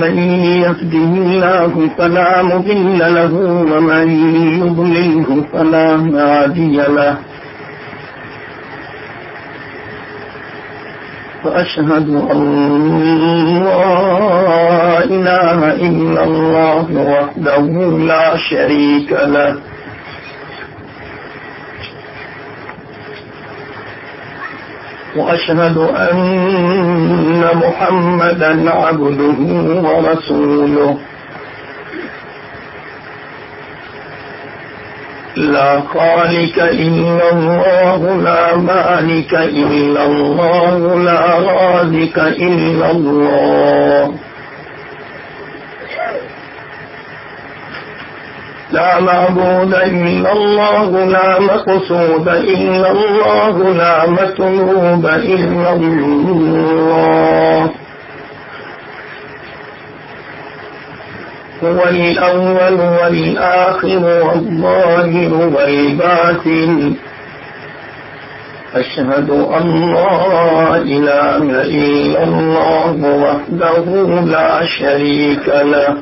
من يهده الله فلا مضل له ومن يضلله فلا هادي له. وأشهد أن لا إله إلا الله وحده لا شريك له. وأشهد أن محمدا عبده ورسوله. لا خالك إلا الله لا مالك إلا الله لا رازك إلا الله. لا معبود إلا الله لا مقصود إلا الله لا مطلوب إلا الله. هو الأول والآخر والظاهر والباطن. أشهد أن لا إله إلا الله وحده لا شريك له.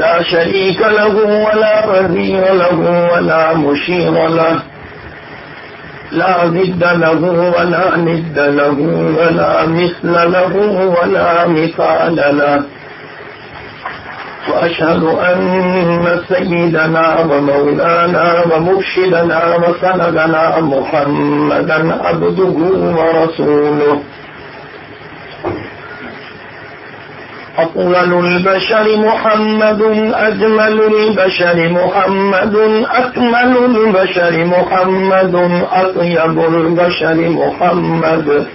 لا شريك له ولا وزير له ولا مشير له. لا ضد له ولا ند له ولا مثل له ولا مثال له. وأشهد أن سيدنا ومولانا ومرشدنا وسندنا محمدا عبده ورسوله. أطول البشر محمد أجمل البشر محمد أكمل البشر محمد أطيب البشر محمد.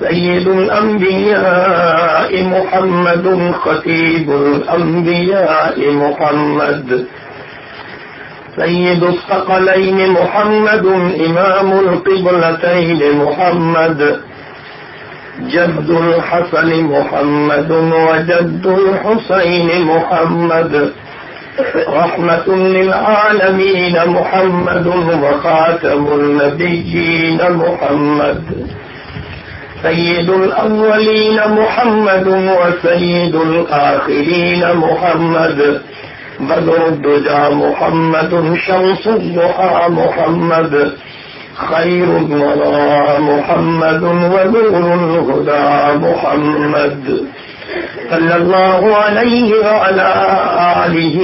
سيد الأنبياء محمد خطيب الأنبياء محمد. سيد الثقلين محمد إمام القبلتين محمد. جد الحسن محمد وجد الحسين محمد. رحمة للعالمين محمد وخاتم النبيين محمد. سيد الأولين محمد وسيد الآخرين محمد. بدر الدجى محمد شمس الضحى محمد. خير الورى محمد ونور الهدى محمد. صلى الله عليه وعلى آله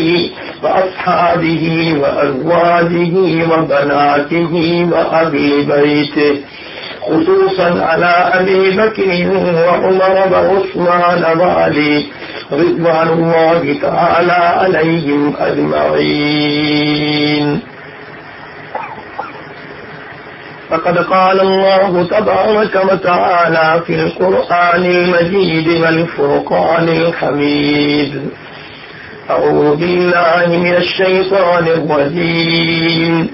وأصحابه وأزواجه وبناته وأبي بيته. خصوصا على أبي بكر وعمر وعثمان وعلي رضوان الله تعالى عليهم أجمعين. فقد قال الله تبارك وتعالى في القرآن المجيد والفرقان الحميد. أعوذ بالله من الشيطان الرجيم.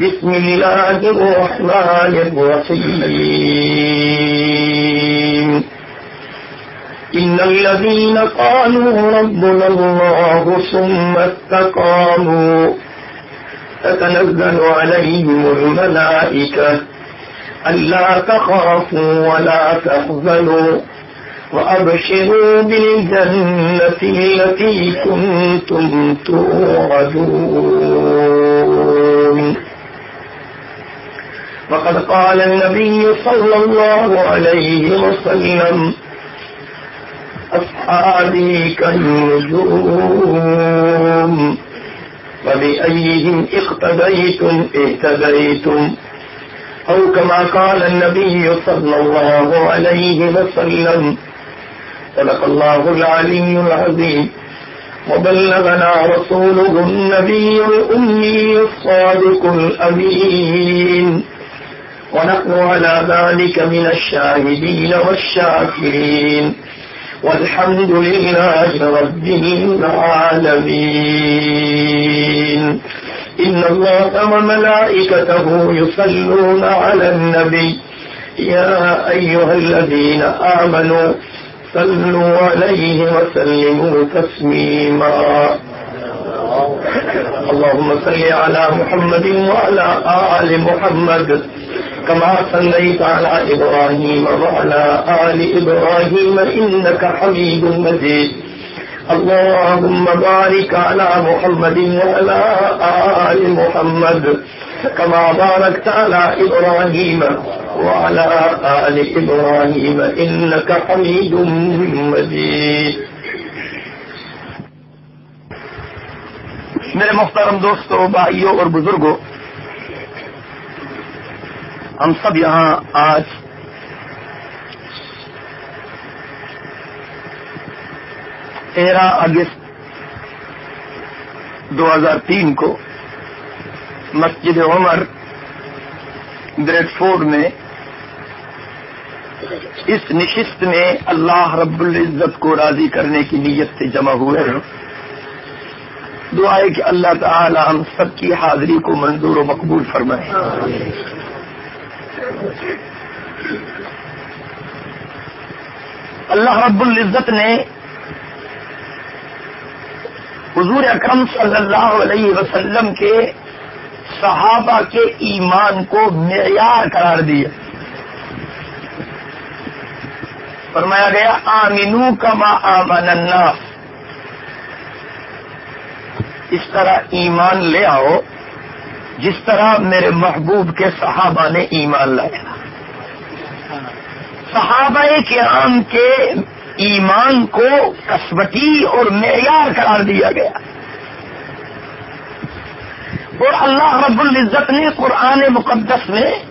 بسم الله الرحمن الرحيم. إن الذين قالوا ربنا الله ثم استقاموا تتنزل عليهم الملائكة ألا تخافوا ولا تحزنوا وأبشروا بالجنة التي كنتم توعدون. وقد قال النبي صلى الله عليه وسلم أصحابي كالنجوم. وبأيهم اقتديتم اهتديتم. أو كما قال النبي صلى الله عليه وسلم صدق الله العلي العظيم. وبلغنا رسوله النبي الأمي الصادق الأمين. ونحن على ذلك من الشاهدين والشاكرين. والحمد لله رب العالمين. إن الله وملائكته يصلون على النبي. يا أيها الذين آمنوا صلوا عليه وسلموا تسليما. اللهم صل على محمد وعلى آل محمد. كما صليت على إبراهيم وعلى آل إبراهيم إنك حميد مجيد اللهم بارك على محمد وعلى آل محمد كما باركت على إبراهيم وعلى آل إبراهيم إنك حميد مجيد میرے محترم دوستوں بھائیوں اور بزرگوں ہم سب یہاں آج تیرہ اگست دو ہزار تین کو مسجد عمر گریڈ فور میں اس نشست میں اللہ رب العزت کو راضی کرنے کی نیت سے جمع ہوئے ہیں۔ دعا ہے کہ اللہ تعالی ہم سب کی حاضری کو منظور و مقبول فرمائے۔ اللہ رب العزت نے حضور اکرم صلی اللہ علیہ وسلم کے صحابہ کے ایمان کو معیار قرار دیا۔ فرمایا گیا، آمینو کما آمن الناس۔ اس طرح ایمان لے آؤ۔ جس طرح میرے محبوب کے صحابہ نے ایمان لایا۔ صحابہ کرام کے ایمان کو کسبتی اور معیار قرار دیا گیا۔ اور اللہ رب العزت نے قرآن مقدس میں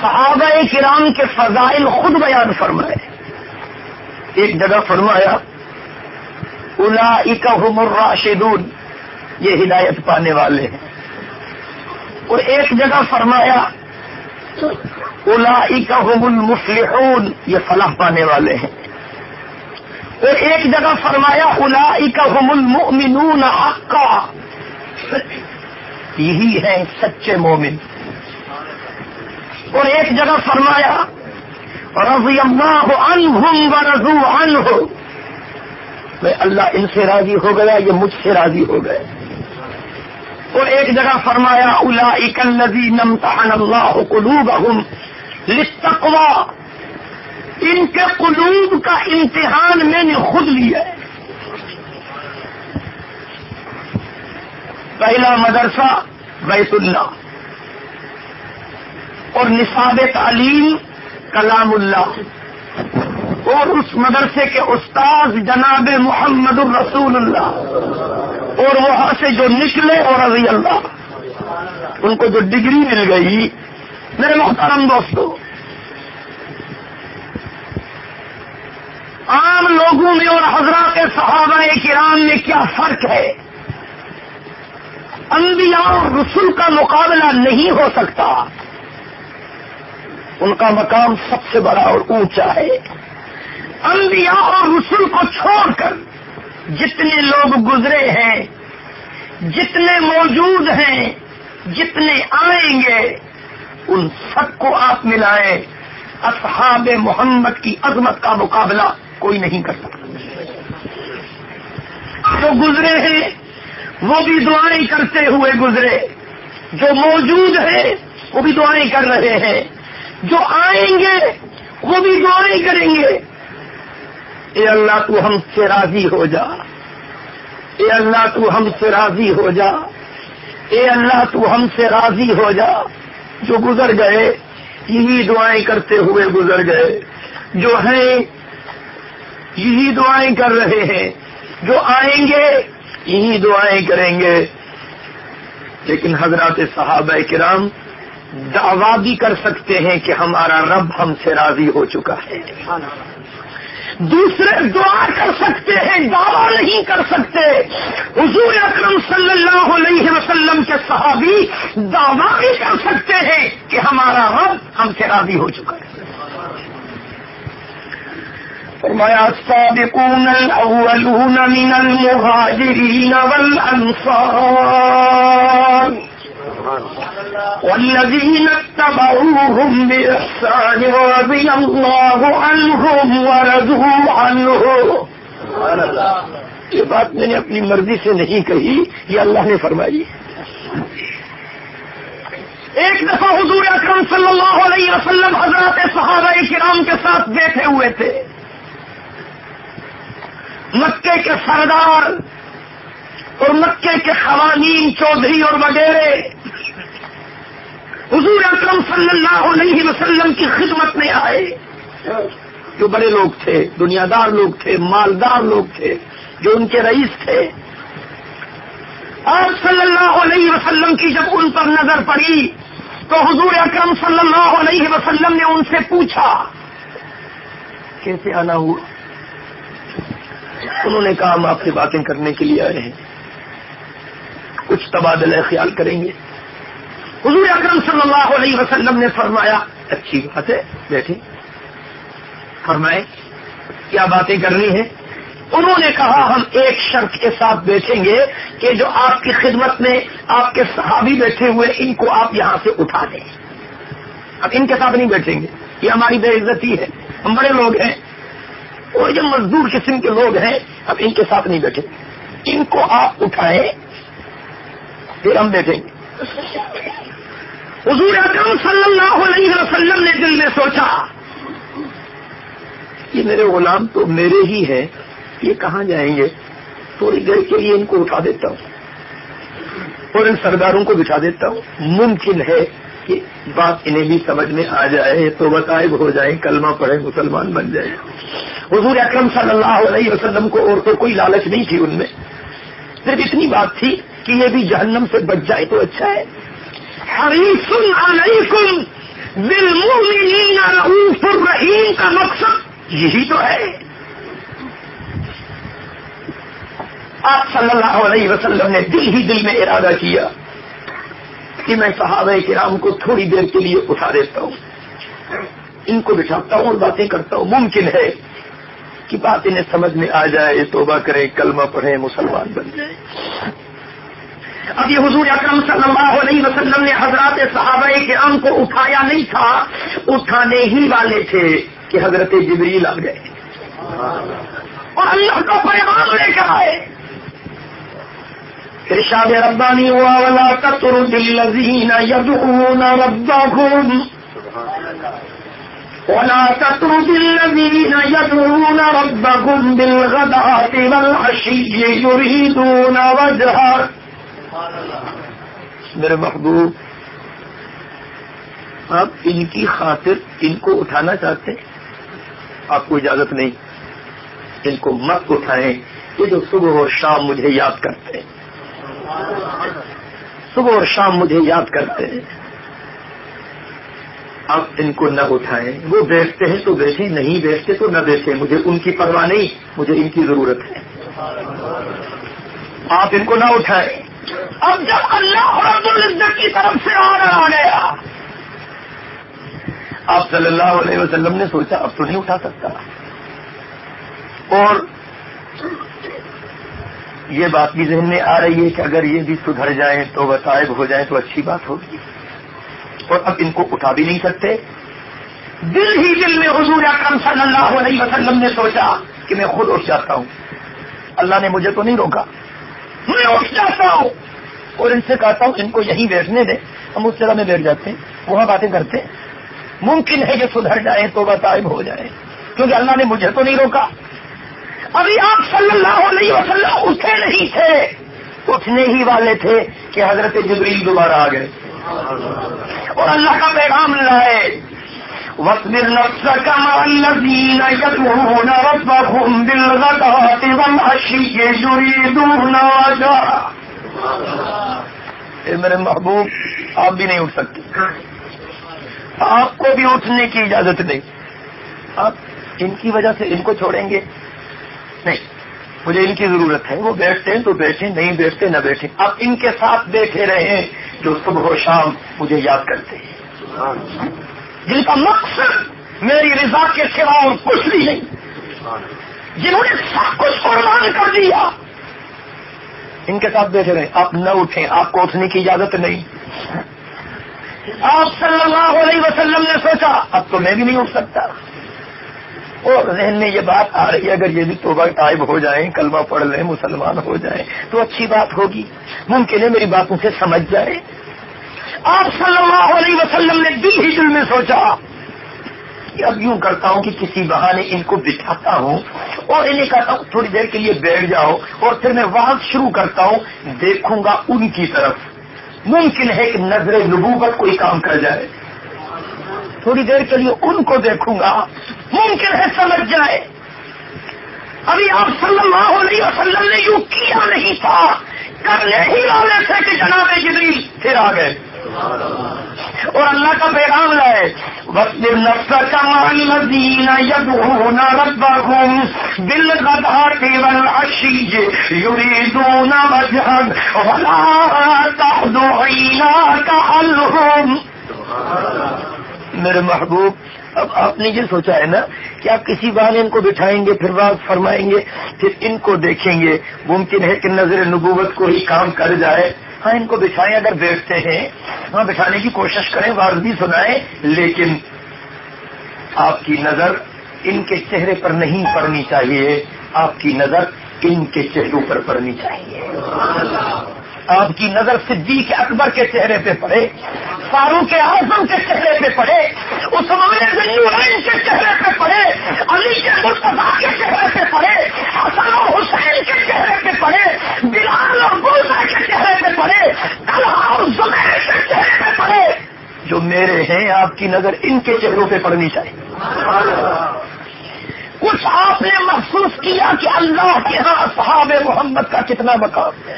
صحابہ کرام کے فضائل خود بیان فرمائے۔ ایک جگہ فرمایا الا اکم الراشدون۔ یہ ہدایت پانے والے ہیں۔ اور ایک جگہ فرمایا الا اکم المفلحون، یہ فلاح پانے والے ہیں۔ اور ایک جگہ فرمایا الا اکم المؤمنون حقا۔ یہی ہے سچے مومن۔ اور ایک جگہ فرمایا، رضی اللہ عنہم ورضو عنہ۔ میں اللہ ان سے راضی ہو گیا، یہ مجھ سے راضی ہو گئے۔ اور ایک جگہ فرمایا الا اکلزی نمتحن اللہ قلوب لتقوا ان کے قلوب کا امتحان میں نے خود لیا ہے۔ پہلا مدرسہ بیت اللہ اور نصاب تعلیم کلام اللہ۔ اور اس مدرسے کے استاذ جناب محمد الرسول اللہ۔ اور وہاں سے جو نکلے اور رضی اللہ ان کو جو ڈگری مل گئی، میرے محترم دوستو، عام لوگوں میں اور حضرات صحابہ کرام میں کیا فرق ہے؟ انبیاء اور رسول کا مقابلہ نہیں ہو سکتا۔ ان کا مقام سب سے بڑا اور اونچا ہے۔ انبیاء اور رسول کو چھوڑ کر جتنے لوگ گزرے ہیں، جتنے موجود ہیں، جتنے آئیں گے، ان سب کو آپ ملائیں اصحاب محمد کی عظمت کا مقابلہ کوئی نہیں کر سکتا۔ جو گزرے ہیں، وہ بھی دعائیں کرتے ہوئے گزرے۔ جو موجود ہیں، وہ بھی دعائیں کر رہے ہیں۔ جو آئیں گے، وہ بھی دعائیں کریں گے۔ اے اللہ تو ہم سے راضی ہو جا۔ اے اللہ تو ہم سے راضی ہو جا۔ اے اللہ تو ہم سے راضی ہو جا۔ جو گزر گئے، یہی دعائیں کرتے ہوئے گزر گئے۔ جو ہیں، یہی دعائیں کر رہے ہیں۔ جو آئیں گے، یہی دعائیں کریں گے۔ لیکن حضرات صحابہ کرام دعوی بھی کر سکتے ہیں کہ ہمارا رب ہم سے راضی ہو چکا ہے۔ دوسرے دعا کر سکتے ہیں، دعویٰ نہیں کر سکتے۔ حضور اکرم صلی اللہ علیہ وسلم کے صحابی دعویٰ بھی کر سکتے ہیں کہ ہمارا رب ہم سے راضی ہو چکا ہے۔ فرمایا، السابقون الاولون من المهاجرين والانصار۔ والذين اتبعوهم بإحسان رضي الله عنهم ورضوا عنه یہ بات میں نے اپنی مرضی سے نہیں کہی یہ اللہ نے فرمائی۔ ایک دفعہ حضور اکرم صلی اللہ علیہ وسلم حضرات صحابہ کرام کے ساتھ بیٹھے ہوئے تھے۔ مکے کے سردار اور مکے کے خوانین چودھری اور وغیرہ حضور اکرم صلی اللہ علیہ وسلم کی خدمت میں آئے۔ جو بڑے لوگ تھے دنیا دار لوگ تھے، مالدار لوگ تھے، جو ان کے رئیس تھے۔ آپ صلی اللہ علیہ وسلم کی جب ان پر نظر پڑی، تو حضور اکرم صلی اللہ علیہ وسلم نے ان سے پوچھا، کیسے آنا ہوا؟ انہوں نے کہا، ہم آپ سے باتیں کرنے کے لیے آئے ہیں۔ کچھ تبادلہ خیال کریں گے۔ حضور اکرم صلی اللہ علیہ وسلم نے فرمایا، اچھی بات ہے بیٹھے فرمائے کیا باتیں کرنی ہے انہوں نے کہا، ہم ایک شرط کے ساتھ بیٹھیں گے کہ جو آپ کی خدمت میں آپ کے صحابی بیٹھے ہوئے، ان کو آپ یہاں سے اٹھا دیں۔ اب ان کے ساتھ نہیں بیٹھیں گے۔ یہ ہماری بے عزتی ہے۔ ہم بڑے لوگ ہیں۔ اور جو مزدور قسم کے لوگ ہیں۔ اب ان کے ساتھ نہیں بیٹھیں۔ ان کو آپ اٹھائیں، پھر ہم بیٹھیں گے۔ حضور اکرم صلی اللہ علیہ وسلم نے دل میں سوچا، یہ میرے غلام تو میرے ہی ہیں، یہ کہاں جائیں گے؟ تھوڑی دیر کے لیے ان کو اٹھا دیتا ہوں۔ اور ان سرداروں کو بٹھا دیتا ہوں۔ ممکن ہے کہ بات انہیں بھی سمجھ میں آ جائے، تو بتائب ہو جائیں، کلمہ پڑھے مسلمان بن جائے حضور اکرم صلی اللہ علیہ وسلم کو اور تو کوئی لالچ نہیں تھی ان میں۔ صرف اتنی بات تھی کہ یہ بھی جہنم سے بچ جائے تو اچھا ہے۔ حریص علیکم بالمؤمنین رؤوف الرحیم کا مقصد یہی تو ہے۔ آپ صلی اللہ علیہ وسلم نے دل ہی دل میں ارادہ کیا کہ میں صحابہ کرام کو تھوڑی دیر کے لیے اٹھا دیتا ہوں۔ ان کو بٹھاتا ہوں اور باتیں کرتا ہوں۔ ممکن ہے کہ بات انہیں سمجھ میں آ جائے، توبہ کریں کلمہ پڑھیں مسلمان بن جائیں اب یہ حضور اکرم صلی اللہ علیہ وسلم نے حضرات صحابہ کرام کو اٹھایا نہیں تھا، اٹھانے ہی والے تھے کہ حضرت جبریل آ گئے۔ اور اللہ کا پیغام لے کر آئے۔ ارشاد ربانی ہوا ولا تطرد الذین يدعون ربهم۔ ولا تطرد الذين يدعون ربهم بالغداة والعشي يريدون وجهه۔ میرے محبوب، آپ ان کی خاطر ان کو اٹھانا چاہتے آپ کو اجازت نہیں۔ ان کو مت اٹھائیں یہ جو صبح اور شام مجھے یاد کرتے ہیں۔ صبح اور شام مجھے یاد کرتے ہیں۔ آپ ان کو نہ اٹھائیں۔ وہ بیٹھتے ہیں تو بیٹھے، نہیں بیٹھتے تو نہ بیٹھے۔ مجھے ان کی پرواہ نہیں، مجھے ان کی ضرورت ہے۔ آپ ان کو نہ اٹھائیں۔ اب جب اللہ رب العزت کی طرف سے آڈر آ گیا۔ آپ صلی اللہ علیہ وسلم نے سوچا، اب تو نہیں اٹھا سکتا۔ اور یہ بات بھی ذہن میں آ رہی ہے کہ اگر یہ بھی سدھر جائیں تو بتائب ہو جائیں تو اچھی بات ہوگی۔ اور اب ان کو اٹھا بھی نہیں سکتے۔ دل ہی دل میں حضور اکرم صلی اللہ علیہ وسلم نے سوچا کہ میں خود اٹھ جاتا ہوں۔ اللہ نے مجھے تو نہیں روکا۔ میں اٹھ جاتا ہوں۔ اور ان سے کہتا ہوں، ان کو یہیں بیٹھنے دیں۔ ہم اس جگہ میں بیٹھ جاتے ہیں، وہاں باتیں کرتے ہیں۔ ممکن ہے کہ سدھر جائیں تو بتائب ہو جائے۔ کیونکہ اللہ نے مجھے تو نہیں روکا۔ ابھی آپ صلی اللہ علیہ وسلم اٹھے نہیں تھے۔ اٹھنے ہی والے تھے کہ حضرت جبریل دوبارہ آ گئے۔ اور اللہ کا پیغام لائے۔ وَاصْبِرْ نَفْسَكَ مَعَ الَّذِينَ يَدْعُونَ رَبَّهُمْ بِالْغَدَاةِ وَالْعَشِيِّ يُرِيدُونَ وَجْهَهُ۔ اے میرے محبوب، آپ بھی نہیں اٹھ سکتے۔ آپ کو بھی اٹھنے کی اجازت نہیں۔ آپ ان کی وجہ سے ان کو چھوڑیں گے؟ نہیں، مجھے ان کی ضرورت ہے۔ وہ بیٹھتے ہیں تو بیٹھیں، نہیں بیٹھتے، نہ بیٹھیں۔ اب ان کے ساتھ بیٹھے رہے جو صبح و شام مجھے یاد کرتے ہیں۔ جن کا مقصد میری رضا کے سوا اور کچھ بھی نہیں۔ جنہوں نے سب کچھ قربان کر دیا۔ ان کے ساتھ بیٹھے رہے آپ نہ اٹھیں۔ آپ کو اٹھنے کی اجازت نہیں۔ آپ صلی اللہ علیہ وسلم نے سوچا، اب تو میں بھی نہیں اٹھ سکتا۔ اور ذہن میں یہ بات آ رہی ہے، اگر یہ بھی توبہ ٹائب ہو جائیں کلمہ پڑھ لیں، مسلمان ہو جائیں، تو اچھی بات ہوگی۔ ممکن ہے میری باتوں سے سمجھ جائے۔ آپ صلی اللہ علیہ وسلم نے دل ہی دل میں سوچا کہ اب یوں کرتا ہوں کہ کسی بہانے ان کو بٹھاتا ہوں اور انہیں کہتا ہوں تھوڑی دیر کے لیے بیٹھ جاؤ اور پھر میں وہاں شروع کرتا ہوں، دیکھوں گا ان کی طرف۔ ممکن ہے کہ نظر نبوت کوئی کام کر جائے۔ تھوڑی دیر کے لیے ان کو دیکھوں گا۔ ممکن ہے سمجھ جائے۔ ابھی آپ صلی اللہ علیہ وسلم نے یوں کیا نہیں تھا۔ کرنے ہی والے سے کہ جناب جبریل پھر آ گئے۔ اور اللہ کا پیغام لائے وقت نفس کمان مدینہ یدعون ربهم بالغدار والعشی یریدون وجهك ولا تحد عیناک عنهم۔ میرے محبوب اب آپ نے یہ سوچا ہے نا کہ آپ کسی بہانے ان کو بٹھائیں گے، پھر بات فرمائیں گے، پھر ان کو دیکھیں گے۔ ممکن ہے کہ نظر نبوت کو ہی کام کر جائے۔ ہاں ان کو بٹھائیں، اگر بیٹھتے ہیں ہاں بٹھانے کی کوشش کریں واضح بھی سنائیں، لیکن آپ کی نظر ان کے چہرے پر نہیں پڑنی چاہیے۔ آپ کی نظر ان کے چہروں پر پڑنی چاہیے۔ آپ کی نظر صدیق اکبر کے چہرے پہ پڑے، فاروق اعظم کے چہرے پہ پڑے، عثمان ذنورین کے چہرے پہ پڑے، علی کے مرتبہ کے چہرے پہ پڑے، حسن و حسین کے چہرے پہ پڑے، بلال اور گلزا کے چہرے پہ پڑے، طلحہ اور زبیر کے چہرے پہ پڑے۔ جو میرے ہیں، آپ کی نظر ان کے چہروں پہ پڑنی چاہیے۔ کچھ آپ نے محسوس کیا کہ اللہ کے ہاں صحاب محمد کا کتنا مقام ہے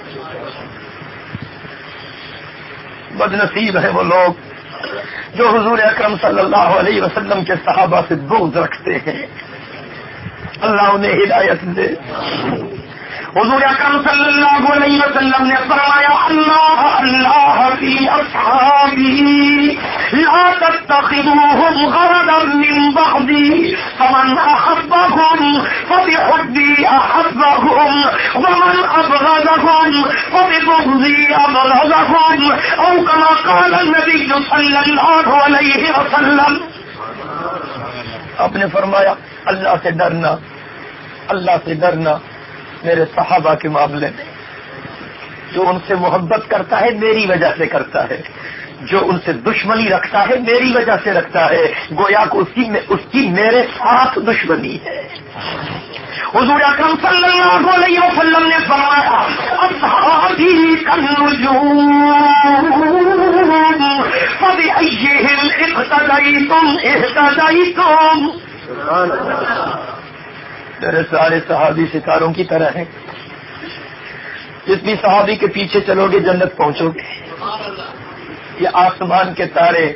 بد نصیب ہے وہ لوگ جو حضور اکرم صلی اللہ علیہ وسلم کے صحابہ سے بغض رکھتے ہیں۔ اللہ انہیں ہدایت دے۔ حضور اکرم صلی اللہ علیہ وسلم نے فرمایا، اللہ اللہ فی اصحابی، لا تتخذوهم غرضا من بعدی، فمن احبهم فبحبی احبهم ومن ابغضهم فببغضی ابغضهم او كما قال النبی صلی اللہ علیہ وسلم۔ آپ نے فرمایا، اللہ سے ڈرنا، اللہ سے ڈرنا۔ میرے صحابہ کے معاملے میں، جو ان سے محبت کرتا ہے، میری وجہ سے کرتا ہے۔ جو ان سے دشمنی رکھتا ہے، میری وجہ سے رکھتا ہے۔ گویا کو اسی میں، اس کی میرے ساتھ دشمنی ہے۔ حضور اکرم صلی اللہ علیہ وسلم نے فرمایا اصحابی ہاں ہاں جی کنجوم فبأيهم اقتديتم اهتديتم میرے سارے صحابی ستاروں کی طرح ہیں۔ جس بھی صحابی کے پیچھے چلو گے، جنت پہنچو گے۔ یہ آسمان کے تارے،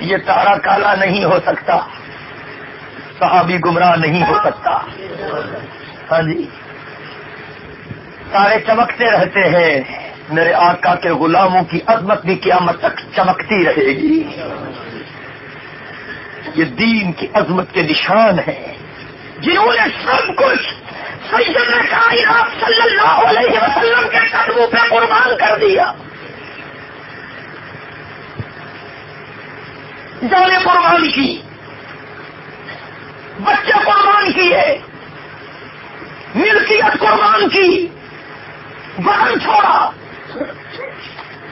یہ تارا کالا نہیں ہو سکتا۔ صحابی گمراہ نہیں ہو سکتا۔ ہاں جی۔ تارے چمکتے رہتے ہیں۔ میرے آقا کے غلاموں کی عظمت بھی قیامت تک چمکتی رہے گی۔ یہ دین کی عظمت کے نشان ہیں۔ جنہوں نے سب کچھ سیدنا کائنات صلی اللہ علیہ وسلم کے قدموں پہ قربان کر دیا۔ جانے قربان کی، بچے قربان کیے، ملکیت قربان کی بہن چھوڑا۔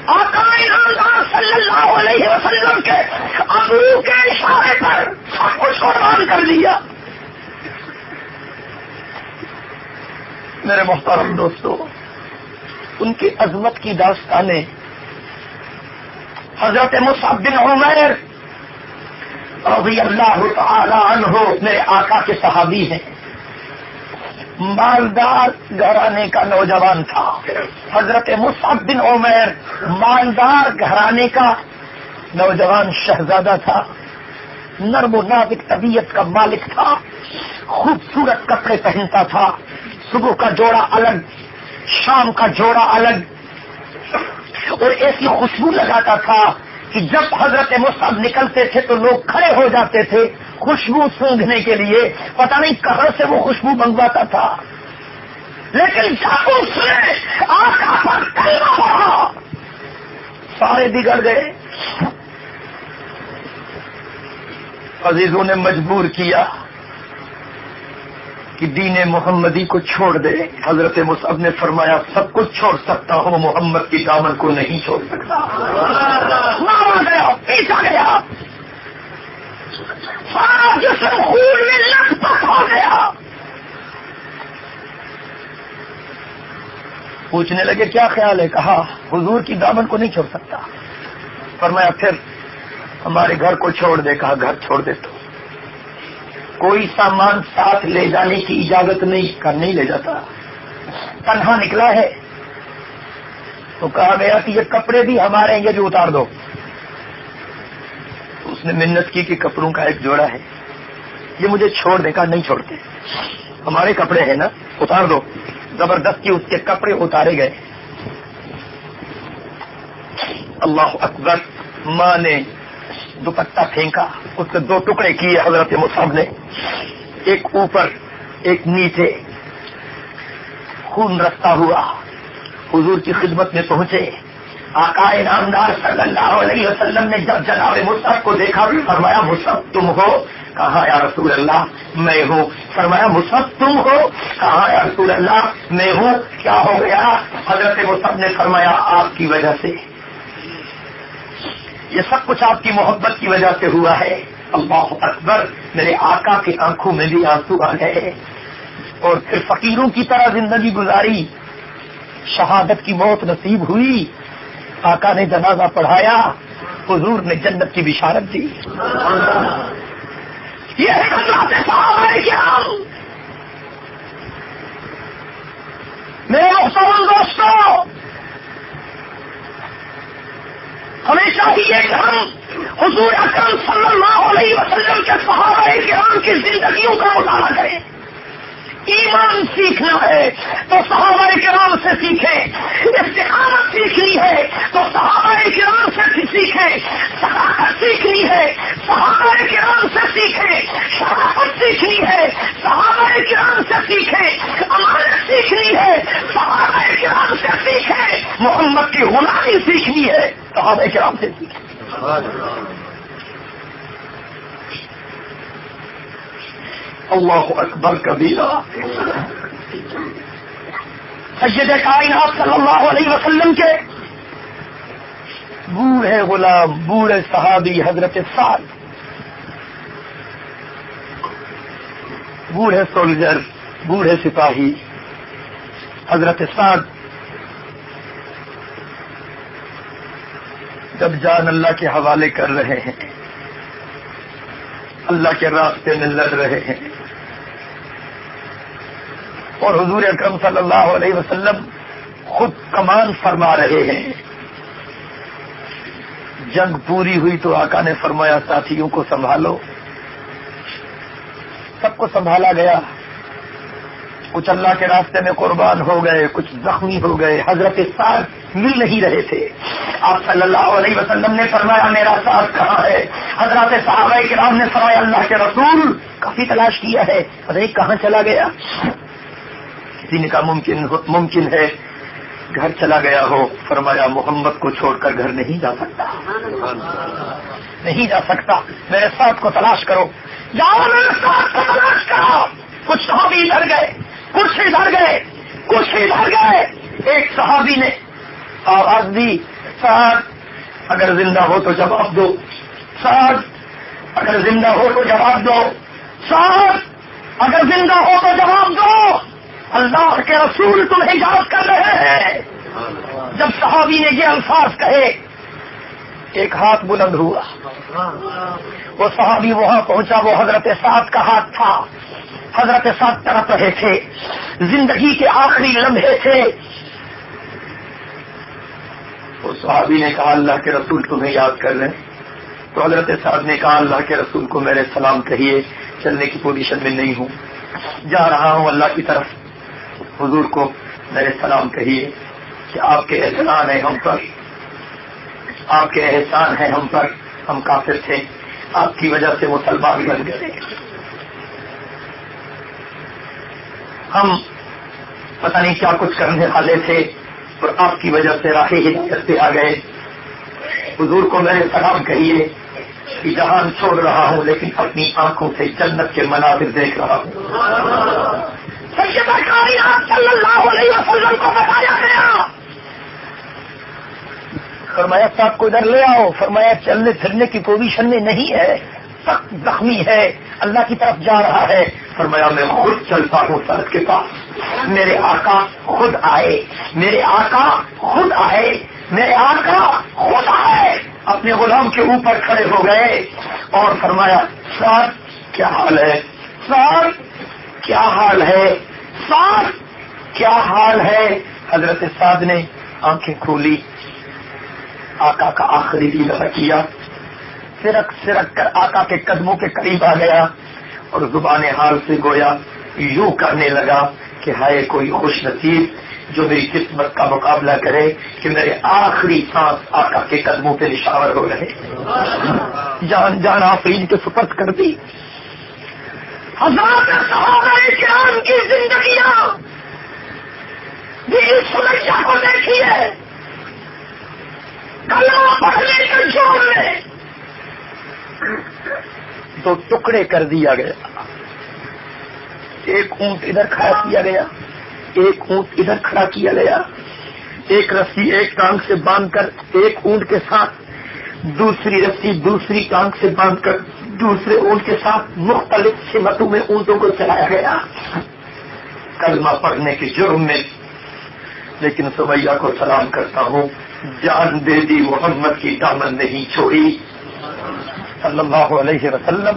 آقا ایماندار صلی اللہ علیہ وسلم کے ابو کے اشارے پر سب کچھ قربان کر دیا۔ میرے محترم دوستو، ان کی عظمت کی داستانیں۔ حضرت مصعب بن عمیر رضی اللہ تعالی عنہ میرے آقا کے صحابی ہیں۔ مالدار گھرانے کا نوجوان تھا۔ حضرت مصعب بن عمیر مالدار گھرانے کا نوجوان شہزادہ تھا۔ نرم و نازک طبیعت کا مالک تھا۔ خوبصورت کپڑے پہنتا تھا۔ صبح کا جوڑا الگ، شام کا جوڑا الگ۔ اور ایسی خوشبو لگاتا تھا کہ جب حضرت مصعب نکلتے تھے تو لوگ کھڑے ہو جاتے تھے خوشبو سونگنے کے لیے۔ پتہ نہیں کہاں سے وہ خوشبو منگواتا تھا۔ لیکن جب اس نے پر کلمہ پڑھا سارے بگڑ گئے۔ عزیزوں نے مجبور کیا۔ کہ دین محمدی کو چھوڑ دے۔ حضرت مصعب نے فرمایا، سب کچھ چھوڑ سکتا ہوں، محمد کی دامن کو نہیں چھوڑ سکتا۔ خون میں ہو گیا پوچھنے لگے، کیا خیال ہے؟ کہا، حضور کی دامن کو نہیں چھوڑ سکتا۔ فرمایا، پھر ہمارے گھر کو چھوڑ دے، کہا، گھر چھوڑ دے تو کوئی سامان ساتھ لے جانے کی اجازت نہیں کر نہیں لے جاتا۔ تنہا نکلا ہے۔ تو کہا گیا کہ یہ کپڑے بھی ہمارے یہ بھی اتار دو۔ اس نے منت کی کہ کپڑوں کا ایک جوڑا ہے۔ یہ مجھے چھوڑ دے، کہا نہیں چھوڑتے۔ ہمارے کپڑے ہیں نا، اتار دو۔ زبردستی اس کے کپڑے اتارے گئے۔ اللہ اکبر، ماں نے دوپٹہ پھینکا، اس سے دو ٹکڑے کیے حضرت مصحف نے۔ ایک اوپر، ایک نیچے۔ خون رستا ہوا۔ حضور کی خدمت میں پہنچے۔ آقا نامدار صلی اللہ علیہ وسلم نے جب جناب مصحف کو دیکھا، فرمایا مصحف تم ہو؟ کہا، یا رسول اللہ، میں ہوں۔ فرمایا مصحف تم ہو؟ کہا، یا رسول اللہ، میں ہوں۔ کیا ہو گیا؟ حضرت مصحف نے فرمایا، آپ کی وجہ سے۔ یہ سب کچھ آپ کی محبت کی وجہ سے ہوا ہے۔ اللہ اکبر، میرے آقا کی آنکھوں میں بھی آنسو آ گئے۔ اور پھر فقیروں کی طرح زندگی گزاری۔ شہادت کی موت نصیب ہوئی۔ آقا نے جنازہ پڑھایا۔ حضور نے جنت کی بشارت دی۔ یہ میرے دوستوں ہمیشہ ہی یہ کہ حضور اکرم صلی اللہ علیہ وسلم کے صحابہ کرام کی زندگیوں کا مطالعہ کریں۔ ایمان سیکھنا ہے، تو صحابہ کرام سے سیکھیں۔ استقامت سیکھنی ہے، تو صحابہ کرام سے سیکھیں۔ ثقافت سیکھنی ہے، صحابہ کرام سے سیکھیں۔ شرافت سیکھنی ہے، صحابہ کرام سے سیکھیں۔ امانت سیکھنی ہے، صحابہ کرام سے سیکھیں۔ محمد کی غلامی سیکھنی ہے، صحابہ کرام سے سیکھیں۔ اللہ اکبر کبیرہ۔ سید کائنات صلی اللہ علیہ وسلم کے بوڑھے غلام، بوڑھے صحابی حضرت سعد۔ بوڑھے سولجر، بوڑھے سپاہی حضرت سعد۔ جب جان اللہ کے حوالے کر رہے ہیں، اللہ کے راستے میں لڑ رہے ہیں اور حضور اکرم صلی اللہ علیہ وسلم خود کمان فرما رہے ہیں۔ جنگ پوری ہوئی تو آقا نے فرمایا، ساتھیوں کو سنبھالو۔ سب کو سنبھالا گیا۔ کچھ اللہ کے راستے میں قربان ہو گئے، کچھ زخمی ہو گئے۔ حضرت ساتھ مل نہیں رہے تھے۔ آپ صلی اللہ علیہ وسلم نے فرمایا، میرا ساتھ کہاں ہے؟ حضرت صحابہ کرام نے فرمایا، اللہ کے رسول کافی تلاش کیا ہے۔ ارے، کہاں چلا گیا؟ کسی نے کہا ممکن ممکن ہے۔ گھر چلا گیا ہو۔ فرمایا، محمد کو چھوڑ کر گھر نہیں جا سکتا۔ نہیں جا سکتا۔ میرے ساتھ کو تلاش کرو۔ جاؤ میرے ساتھ کو تلاش کرو۔ کچھ صحابی ادھر گئے۔ کچھ ادھر گئے۔ کچھ ادھر گئے۔ ایک صحابی نے آواز دی ساتھ اگر زندہ ہو تو جواب دو۔ ساتھ اگر زندہ ہو تو جواب دو۔ ساتھ اگر زندہ ہو تو جواب دو۔ اللہ کے رسول تمہیں یاد کر رہے ہیں۔ جب صحابی نے یہ الفاظ کہے، ایک ہاتھ بلند ہوا۔ وہ صحابی وہاں پہنچا، وہ حضرت سات کا ہاتھ تھا۔ حضرت سات طرف رہے تھے۔ زندگی کے آخری لمحے تھے۔ وہ صحابی نے کہا، اللہ کے رسول تمہیں یاد کر رہے تو حضرت صاحب نے کہا، اللہ کے رسول کو میرے سلام کہیے، چلنے کی پوزیشن میں نہیں ہوں۔ جا رہا ہوں اللہ کی طرف۔ حضور کو میرے سلام کہیے کہ آپ کے احسان ہیں ہم پر۔ آپ کے احسان ہیں ہم پر۔ ہم کافر تھے۔ آپ کی وجہ سے مسلمان بن گئے۔ ہم پتہ نہیں کیا کچھ کرنے والے تھے اور آپ کی وجہ سے راہ ہدایت پہ آ گئے۔ حضور کو میرے سلام کہیے کہ جہان چھوڑ رہا ہوں لیکن اپنی آنکھوں سے جنت کے مناظر دیکھ رہا ہوں۔ صلی اللہ علیہ وسلم کو بتایا گیا۔ فرمایا صاحب کو ادھر لے آؤ۔ فرمایا، چلنے پھرنے کی پوزیشن میں نہیں ہے۔ سخت زخمی ہے۔ اللہ کی طرف جا رہا ہے۔ فرمایا، میں خود چلتا ہوں سڑک کے پاس۔ میرے آقا خود آئے۔ میرے آقا خود آئے۔ میرے آقا خود آئے۔ اپنے غلام کے اوپر کھڑے ہو گئے۔ اور فرمایا، سر، کیا حال ہے؟ سر کیا حال ہے؟ سر کیا حال ہے؟ حضرت سعد نے آنکھیں کھولی۔ آقا کا آخری لیلا کیا۔ سرک سرک کر آقا کے قدموں کے قریب آ گیا اور زبان حال سے گویا یوں کرنے لگا کہ ہائے کوئی خوش نصیب جو میری قسمت کا مقابلہ کرے کہ میرے آخری سانس آقا کے قدموں پہ نشاور ہو رہے۔ جان جان آفرین کے سپرد کر دی۔ ہزار صحابہ کرام کی زندگیاں سمسیا کو دیکھیے کلمہ پڑھنے کے جوڑ میں۔ تو ٹکڑے کر دیا گیا۔ ایک اونٹ ادھر کھڑا کیا گیا۔ ایک اونٹ ادھر کھڑا کیا گیا۔ ایک رسی ایک ٹانگ سے باندھ کر ایک اونٹ کے ساتھ دوسری رسی دوسری ٹانگ سے باندھ کر دوسرے اونٹ کے ساتھ مختلف سمتوں میں اونٹوں کو چلایا گیا۔ کلمہ پڑھنے کے جرم میں۔ لیکن سویا کو سلام کرتا ہوں۔ جان دے دی محمد کی دامن نہیں چھوڑی۔ صلی اللہ علیہ وسلم۔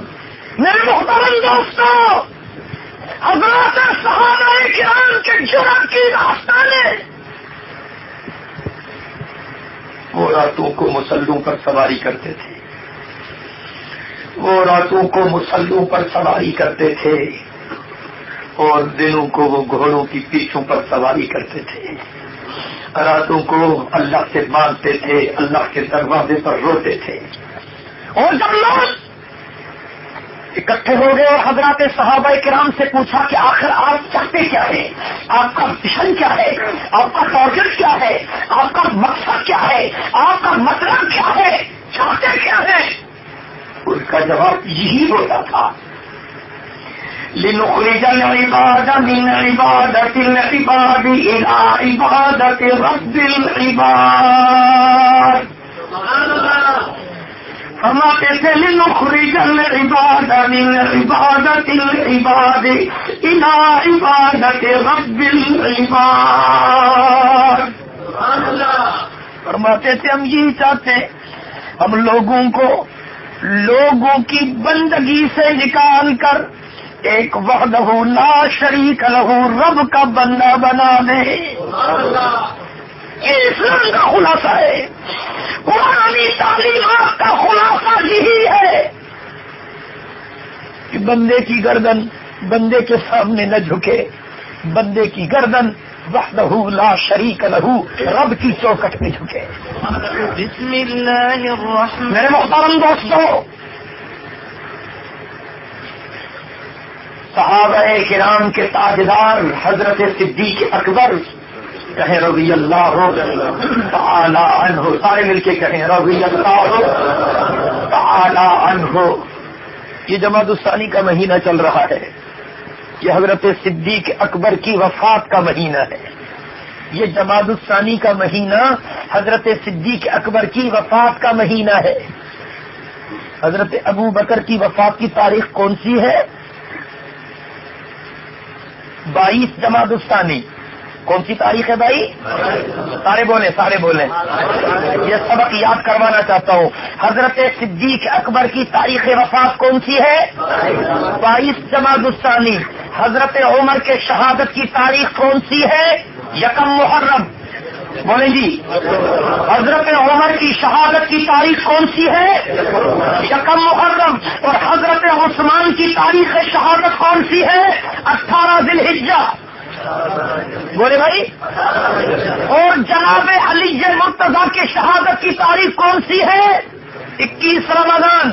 میرے محترم دوستوں حضرات صحابہ کرام کے جرم کی راستانے۔ وہ راتوں کو مسلوں پر سواری کرتے تھے۔ وہ راتوں کو مسلوں پر سواری کرتے تھے۔ اور دنوں کو وہ گھوڑوں کی پیچھوں پر سواری کرتے تھے۔ راتوں کو اللہ سے باندھتے تھے، اللہ کے دروازے پر روتے تھے۔ اور جب لوگ اکٹھے ہو گئے اور حضرات صحابہ کرام سے پوچھا کہ آخر آپ چاہتے کیا ہے آپ کا مشن کیا ہے؟ آپ کا ٹارگیٹ کیا ہے؟ آپ کا مقصد کیا ہے؟ آپ کا مطلب کیا ہے؟ چاہتے کیا ہے اس کا جواب یہی ہوتا تھا۔ لنخرج العباد من عبادة العباد إلى عبادة رب العباد۔ فرماتے تھے لنخرج العباد من عبادة العباد إلى عبادة رب العباد۔ فرماتے تھے، ہم یہی چاہتے ہم لوگوں کو لوگوں کی بندگی سے نکال کر ایک وحدہ لا شریک لہو، رب کا بندہ بنا دے یہ اسلام کا خلاصہ ہے۔ پرانی تعلیمات کا خلاصہ یہی ہے کہ بندے کی گردن بندے کے سامنے نہ جھکے بندے کی گردن وحدہ لا شریک لہو رب کی چوکٹ میں جھکے۔ بسم الله الرحمن میرے محترم دوستوں صحابہ کرام کے تاجدار حضرت صدیق اکبر کہیں رضی اللہ ہو، تعالی عنہ، سارے مل کے کہیں رضی اللہ ہو، تعالی عنہ۔ یہ جماعت الثانی کا مہینہ چل رہا ہے یہ حضرت صدیق اکبر کی وفات کا مہینہ ہے۔ یہ جماعت الثانی کا مہینہ حضرت صدیق اکبر کی وفات کا مہینہ ہے۔ حضرت ابو بکر کی وفات کی تاریخ کون سی ہے؟ بائیس جماعت الثانی کون سی تاریخ ہے بھائی؟ سارے بولیں سارے بولیں۔ یہ سبق یاد کروانا چاہتا ہوں۔ حضرت صدیق اکبر کی تاریخ وفات کون سی ہے؟ بائیس جماعت الثانی۔ حضرت عمر کے شہادت کی تاریخ کون سی ہے؟ یکم محرم۔ بولیں جی۔ حضرت عمر کی شہادت کی تاریخ کون سی ہے؟ یکم محرم۔ اور حضرت عثمان کی تاریخ شہادت کون سی ہے؟ اٹھارہ ذی الحجہ۔ بولے بھائی؟ اور جناب علی مرتضی کے شہادت کی تاریخ کون سی ہے؟ اکیس رمضان۔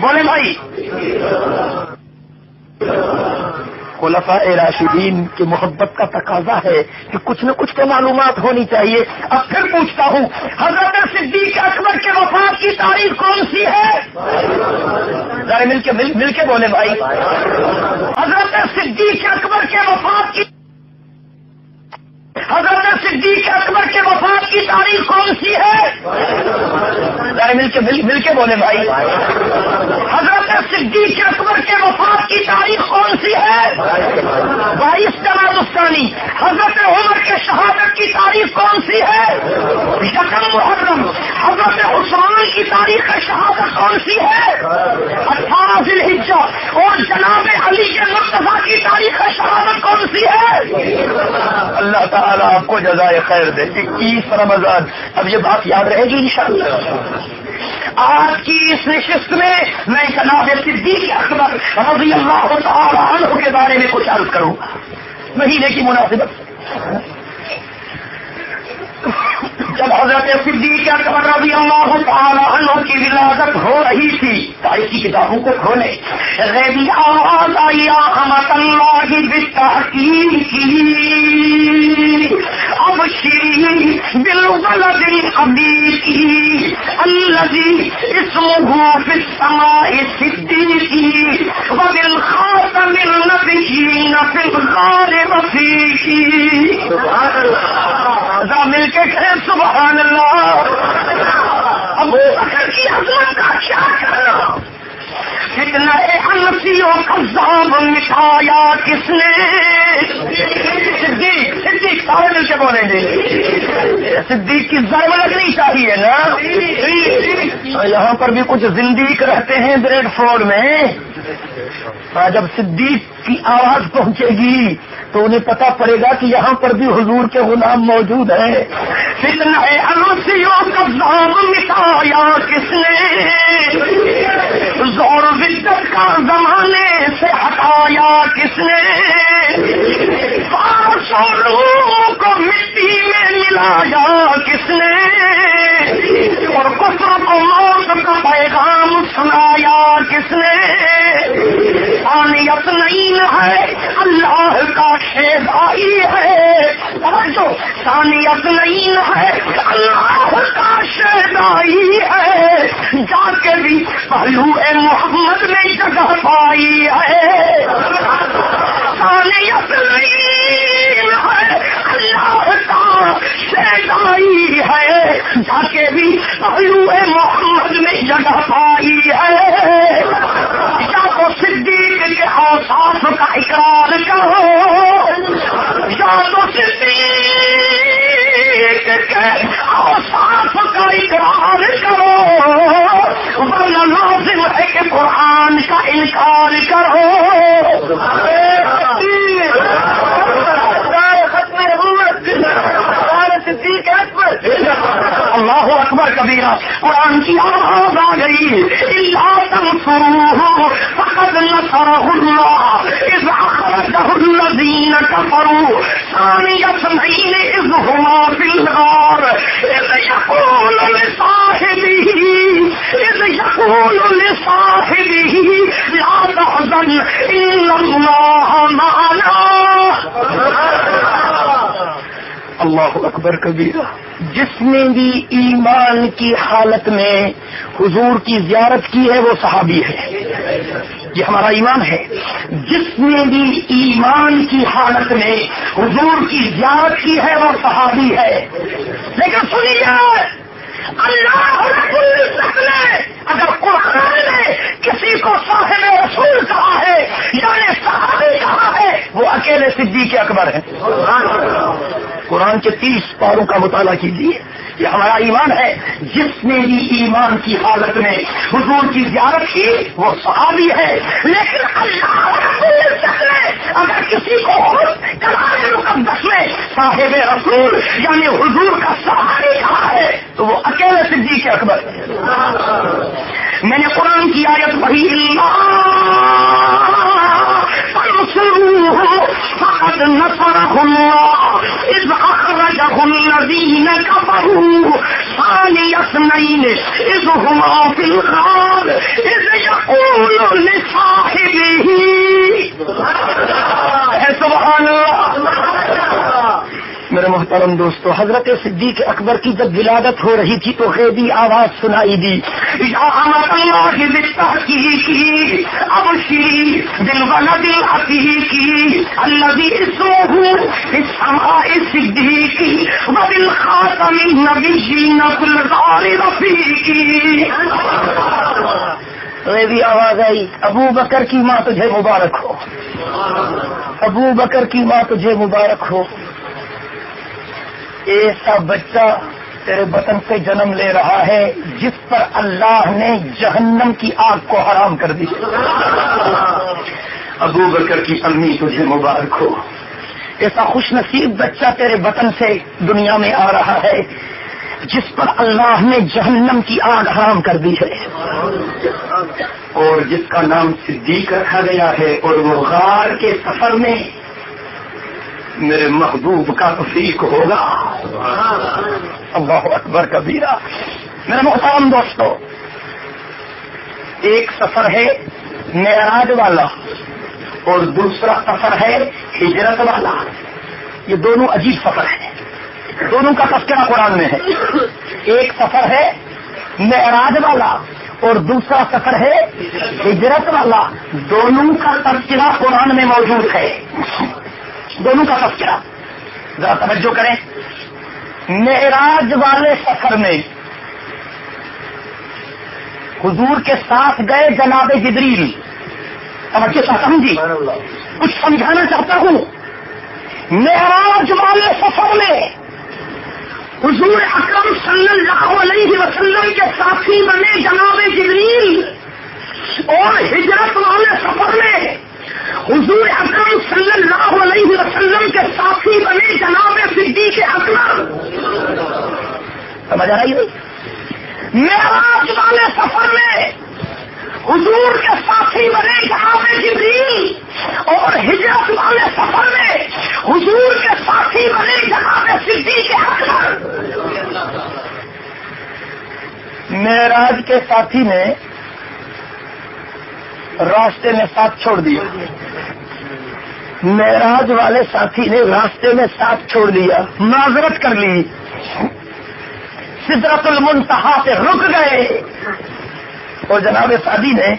بولے بھائی۔ خلفاء راشدین کی محبت کا تقاضا ہے کہ کچھ نہ کچھ تو معلومات ہونی چاہیے۔ اب پھر پوچھتا ہوں حضرت صدیق اکبر کے وفات کی تاریخ کون سی ہے؟ ذرا مل کے مل, مل کے بولے بھائی حضرت صدیق اکبر کے وفات کی حضرت صدیق اکبر کے وفات کون سی ہے؟ مل کے مل, مل کے بولے بھائی۔ حضرت صدیق اکبر کے وفات کی تاریخ کون سی ہے؟ بائیس جماعتانی حضرت عمر کے شہادت کی تاریخ کون سی ہے؟ یکم محرم۔ حضرت عثمان کی تاریخ شہادت کون سی ہے؟ اٹھارہ ذی الحجہ اور جناب علی کے مرتبہ کی تاریخ شہادت کون سی ہے؟ اللہ تعالیٰ آپ کو جزائے خیر دے۔ اکیس رمضان؟ اب یہ بات یاد رہے گی انشاءاللہ۔ آج کی اس نشست میں میں جناب صدیق اکبر رضی اللہ تعالی عنہ کے بارے میں کچھ عرض کروں۔ گا مہینے کی مناسبت۔ جب حضرت صدیق اکبر رضی اللہ تعالی عنہ کی ولادت ہو رہی تھی تاریخ کی کتابوں کو کھولے غیبی آواز آئی احمد اللہ بالتحقیق اب شری بالولد الحبیبی الذي اسمه في السماء صديقي وبالخاتم النبيين في الغار رفيقي سبحان الله مل کے کہیں سبحان اللہ. ابو بکر کی عظمت کا کیا کرنا کتنا انسیوں کذاب مٹھایا کس نے۔ صدیق صدیق سارے مل کے بولیں گے۔ صدیق کی ضرب لگنی چاہیے نا۔ یہاں پر بھی کچھ زندیق رہتے ہیں بریڈ فورڈ میں۔ ہاں، جب صدیق کی آواز پہنچے گی تو انہیں پتا پڑے گا کہ یہاں پر بھی حضور کے غلام موجود ہیں۔ کتنا انسیوں کذاب مٹھایا کس نے؟ زور بدت کا زمانے سے ہٹایا کس نے؟ سو لوگوں کو مٹی میں ملایا کس نے؟ اور کفر کو موت کا پیغام سنایا کس نے؟ آنیت نہیں ہے، اللہ کا شیدائی ہے۔ جو سانیت نہیں ہے، اللہ کا شیدائی ہے۔ جا کے بھی پہلو محمد نے جگہ پائی ہے۔ اللہ کا ہے جا کے بھی محمد نے جگہ پائی ہے۔ یا تو صدیق کے اوساف کا اقرار کرو۔ یا تو صدیق کے اوساف کا اقرار کرو۔ ورنہ لازم ہے کہ قرآن کا انکار کرو صدیق اکبر اللہ اکبر کبیرہ، قرآن کی آواز آ گئی۔ اللہ تنصروه فقد نصره الله اذ اخرجه الذين كفروا ثاني اثنين اذ هما في الغار اذ يقول لصاحبه اذ يقول لصاحبه، لا تحزن ان الله معنا۔ اللہ اکبر کبیرہ۔ جس نے بھی ایمان کی حالت میں حضور کی زیارت کی ہے، وہ صحابی ہے۔ یہ ہمارا ایمان ہے۔ جس نے بھی ایمان کی حالت میں حضور کی زیارت کی ہے، وہ صحابی ہے۔ لیکن سنیے، اللہ رب نے اگر قرآن نے کسی کو صاحب رسول کہا ہے یعنی صحابی کہا ہے، وہ اکیلے صدیق اکبر ہے قرآن کے تیس پاروں کا مطالعہ کیجیے، یہ ہمارا ایمان ہے۔ جس نے بھی ایمان کی حالت میں حضور کی زیارت کی، وہ صحابی ہے۔ لیکن اللہ نے اگر کسی کو کلام مقدس میں صاحب رسول یعنی حضور کا صحابی کہا ہے، تو وہ اکیلے صدیق اکبر۔ میں نے قرآن کی آیت پڑھی فقد نصره الله. إذ أخرجه الذين كفروا ثاني اثنين. إذ هما في الغار. إذ يقول لصاحبه، سبحان الله. میرے محترم دوستو، حضرت صدیق اکبر کی جب ولادت ہو رہی تھی تو قیدی آواز سنائی دی۔ اللہ اللہ آواز آئی۔ ابو بکر کی ماں تجھے مبارک ہو۔ ابو بکر کی ماں تجھے مبارک ہو۔ ایسا بچہ تیرے بطن سے جنم لے رہا ہے جس پر اللہ نے جہنم کی آگ کو حرام کر دی۔ ابو بکر کی امی تجھے مبارک ہو۔ ایسا خوش نصیب بچہ تیرے بطن سے دنیا میں آ رہا ہے جس پر اللہ نے جہنم کی آگ حرام کر دی ہے۔ اور جس کا نام صدیق رکھا گیا ہے اور وہ غار کے سفر میں میرے محبوب کا تفریق ہوگا۔ اللہ اکبر کبیرہ۔ میرے محترم دوستو، ایک سفر ہے معراج والا اور دوسرا سفر ہے ہجرت والا۔ یہ دونوں عجیب سفر ہیں۔ دونوں کا تذکرہ قرآن میں ہے۔ ایک سفر ہے معراج والا اور دوسرا سفر ہے ہجرت والا۔ دونوں کا تذکرہ قرآن میں موجود ہے۔ دونوں کا تذکرہ۔ ذرا توجہ کریں۔ معراج والے سفر میں حضور کے ساتھ گئے جناب جبریل۔ توجہ سمجھی کچھ سمجھانا چاہتا ہوں۔ معراج والے سفر میں حضور اکرم صلی اللہ علیہ وسلم کے ساتھی بنے جناب جبریل اور ہجرت والے سفر میں حضور اکرم صلی اللہ علیہ وسلم کے ساتھی بنے جناب صدیق کے اکبر۔ سمجھ آ رہی نہیں میراج والے سفر میں حضور کے ساتھی بنے جناب جبریل۔ اور ہجرت والے سفر میں حضور کے ساتھی بنے جناب صدیق کے اکبر۔ معراج کے ساتھی نے راستے میں ساتھ چھوڑ دیا۔ معراج والے ساتھی نے راستے میں ساتھ چھوڑ دیا، معذرت کر لی۔ سدرت المنتہا پہ رک گئے۔ اور جناب سادی نے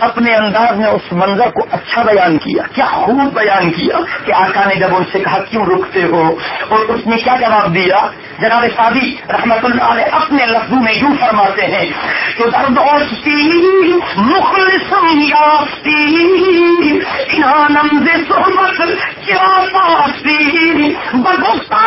اپنے انداز میں اس منظر کو اچھا بیان کیا۔ کیا خوب بیان کیا کہ آقا نے جب ان سے کہا، کیوں رکتے ہو؟ اور اس نے کیا جواب دیا؟ جناب شادی رحمت اللہ علیہ اپنے لفظوں میں یوں فرماتے ہیں کہ درد مخلص یافتی انانم سہمت کیا پاستی بگفتا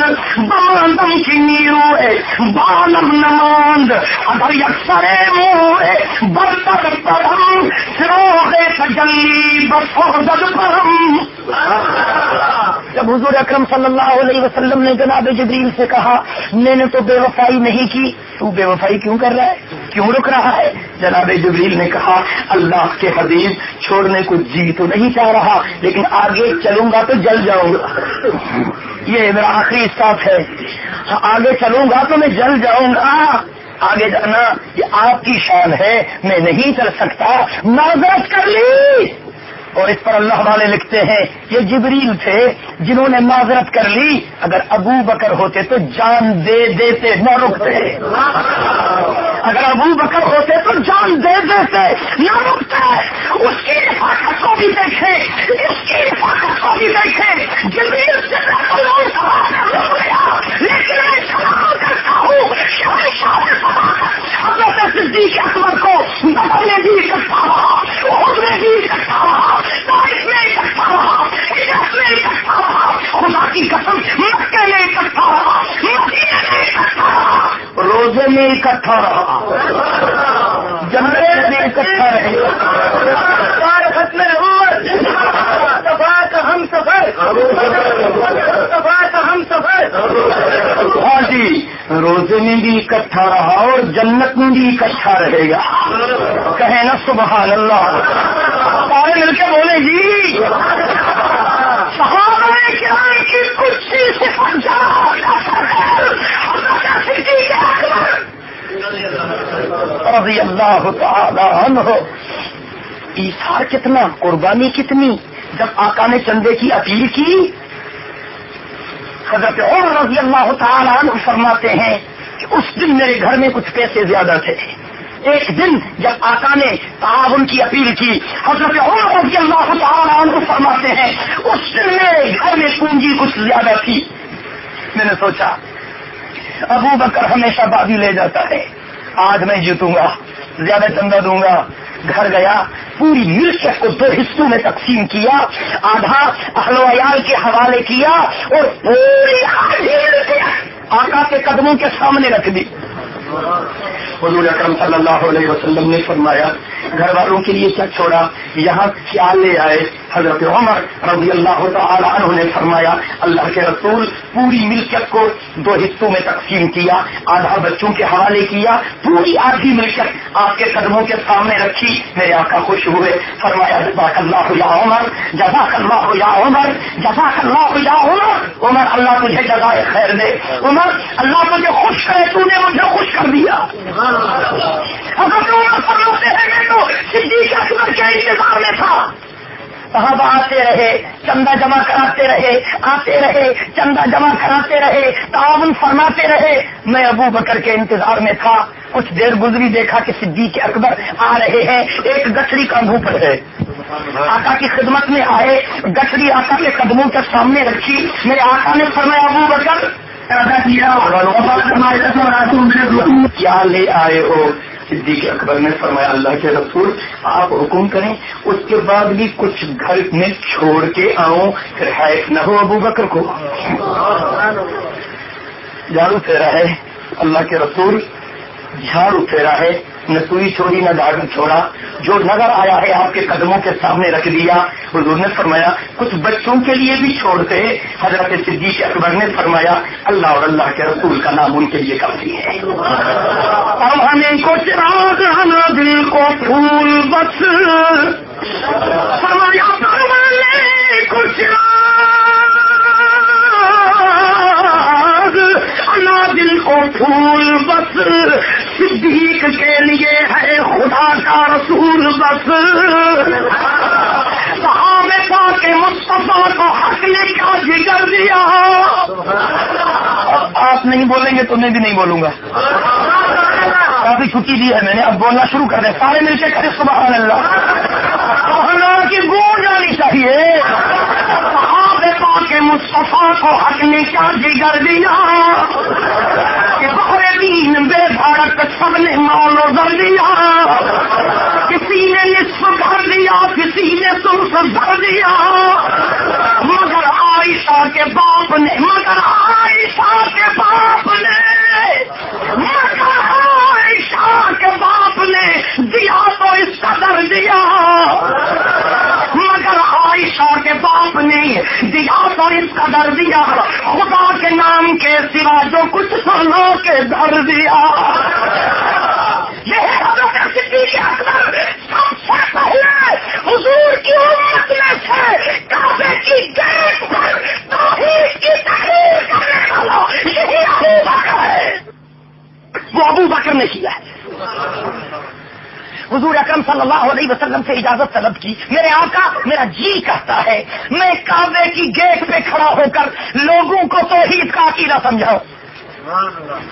باندم کی نیرو ہے بالم نماند اگر یکسر منہ بندر پرم سروغ تجلی بسوزد پرم جب حضور اکرم صلی اللہ علیہ وسلم نے جناب جبریل سے کہا، میں نے تو بے وفائی نہیں کی، تو بے وفائی کیوں کر رہا ہے، کیوں رک رہا ہے؟ جناب جبریل نے کہا، اللہ کے حدیث چھوڑنے کو جی تو نہیں چاہ رہا، لیکن آگے چلوں گا تو جل جاؤں گا۔ یہ میرا آخری اسٹاف ہے۔ آگے چلوں گا تو میں جل جاؤں گا۔ آگے جانا، یہ آپ کی شان ہے، میں نہیں چل سکتا۔ معذرت کر لی۔ اور اس پر اللہ والے لکھتے ہیں، یہ جبریل تھے جنہوں نے معذرت کر لی۔ اگر ابو بکر ہوتے تو جان دے دیتے، نہ رکتے۔ اگر ابو بکر ہوتے تو جان دے دیتے، نہ رکتے۔ اس کی حفاظت کو بھی دیکھے اس کی حفاظت کو بھی دیکھے جبریل سے حضرت صدیق اکبر کو بدل نے بھی اکٹھا رہا خود میں بھی اکٹھا رہا۔ تاریخ میں اکٹھا رہا عزت میں اکٹھا رہا خدا کی قسم مکے میں اکٹھا رہا مدینے میں اکٹھا رہا روزے میں اکٹھا رہا میں رہے ہم سفر۔ ہم سفر ہاں جی روزے میں بھی اکٹھا رہا اور جنت میں بھی اکٹھا رہے گا۔ کہے نا سبحان اللہ۔ سارے مل کے بولے جی۔ صحابہ کرام کی کچھ رضی اللہ تعالی عنہ۔ کتنا قربانی کتنی؟ جب آقا نے چندے کی اپیل کی حضرت عمر رضی اللہ تعالیٰ عنہ فرماتے ہیں کہ اس دن میرے گھر میں کچھ پیسے زیادہ تھے۔ ایک دن جب آقا نے تعاون کی اپیل کی، حضرت عمر رضی اللہ تعالیٰ عنہ فرماتے ہیں، اس دن میرے گھر میں پونجی کچھ زیادہ تھی۔ میں نے سوچا، ابو بکر ہمیشہ بازی لے جاتا ہے، آج میں جیتوں گا۔ زیادہ چندہ دوں گا۔ گھر گیا، پوری ملکیت کو دو حصوں میں تقسیم کیا، آدھا اہل ویال کے حوالے کیا اور پوری آقا کے قدموں کے سامنے رکھ دی۔ حضور اکرم صلی اللہ علیہ وسلم نے فرمایا، گھر والوں کے لیے کیا چھوڑا؟ یہاں خیال لے آئے۔ حضرت عمر رضی اللہ تعالی عنہ نے فرمایا، اللہ کے رسول پوری ملکیت کو دو حصوں میں تقسیم کیا، آدھا بچوں کے حوالے کیا، پوری آدھی ملکیت آپ کے قدموں کے سامنے رکھی، میرے آقا خوش ہوئے۔ فرمایا، جزاک اللہ یا عمر، جزاک اللہ یا عمر، جزاک اللہ یا عمر۔ عمر، اللہ تجھے جزائے خیر دے۔ عمر، اللہ تجھے خوش کرے، تو نے مجھے خوش کر دیا۔ میں اکبر کے انتظار میں تھا؟ صحابہ آتے رہے، چندہ جمع کراتے رہے، آتے رہے، چندہ جمع کراتے رہے، تعاون فرماتے رہے۔ میں ابو بکر کے انتظار میں تھا۔ کچھ دیر گزری، دیکھا کہ صدیق اکبر آ رہے ہیں۔ ایک گٹری کا منہ پر ہے۔ آقا کی خدمت میں آئے گٹری آقا کے قدموں کے سامنے رکھی۔ میرے آقا نے فرمایا، ابو بکر کیا لے آئے ہو؟ صدیق اکبر نے فرمایا، اللہ کے رسول، آپ حکم کریں، اس کے بعد بھی کچھ گھر میں چھوڑ کے آؤں رہائش نہ ہو ابو بکر کو۔ جھاڑو پھیرا ہے، اللہ کے رسول، جھاڑو پھیرا ہے۔ نہ سوئی چھوڑی، نہ جھاڑو چھوڑا۔ جو نظر آیا ہے آپ کے قدموں کے سامنے رکھ دیا۔ حضور نے فرمایا، کچھ بچوں کے لیے بھی چھوڑتے حضرت صدیق اکبر نے فرمایا، اللہ اور اللہ کے رسول کا نام ان کے لیے کافی ہے۔ کو چراغ دل کو پھول بس فرمایا کو چراغ۔ دل کو پھول بس، صدیق کے لیے ہے خدا کا رسول بس۔ صحابہ کے مصطفیٰ کو حق نے کیا جگر دیا؟ آپ نہیں بولیں گے تو میں بھی نہیں بولوں گا۔ کافی چھٹی دی ہے میں نے، اب بولنا شروع کر دیا سارے مل کے کرے سبحان اللہ۔ کی گونج آنی چاہیے۔ کے مصطفیٰ کو حق نے کیا جگر دیا کہ بہرے دین بے بھارت سب نے مولو در دیا۔ کسی نے نصف کر دیا، کسی نے سرس بھر دیا۔ مگر عائشہ کے باپ نے، مگر عائشہ کے باپ نے، مگر عائشہ کے باپ نے دیا تو اس کا در دیا۔ مگر عائشہ کے باپ نے دیا تو اس کا در دیا خدا کے نام کے سوا جو کچھ سنو کے در دیا یہ سب سے پہلے حضور کی امت میں سے کعبے کی گیٹ پر توحید کی تحریر کرنے والا یہی ابو بکر ہے۔ وہ ابو بکر نے کیا ہے۔ حضور اکرم صلی اللہ علیہ وسلم سے اجازت طلب کی، میرے آقا، میرا جی کہتا ہے، میں کعبے کی گیٹ پہ کھڑا ہو کر لوگوں کو توحید کا عقیدہ سمجھاؤں۔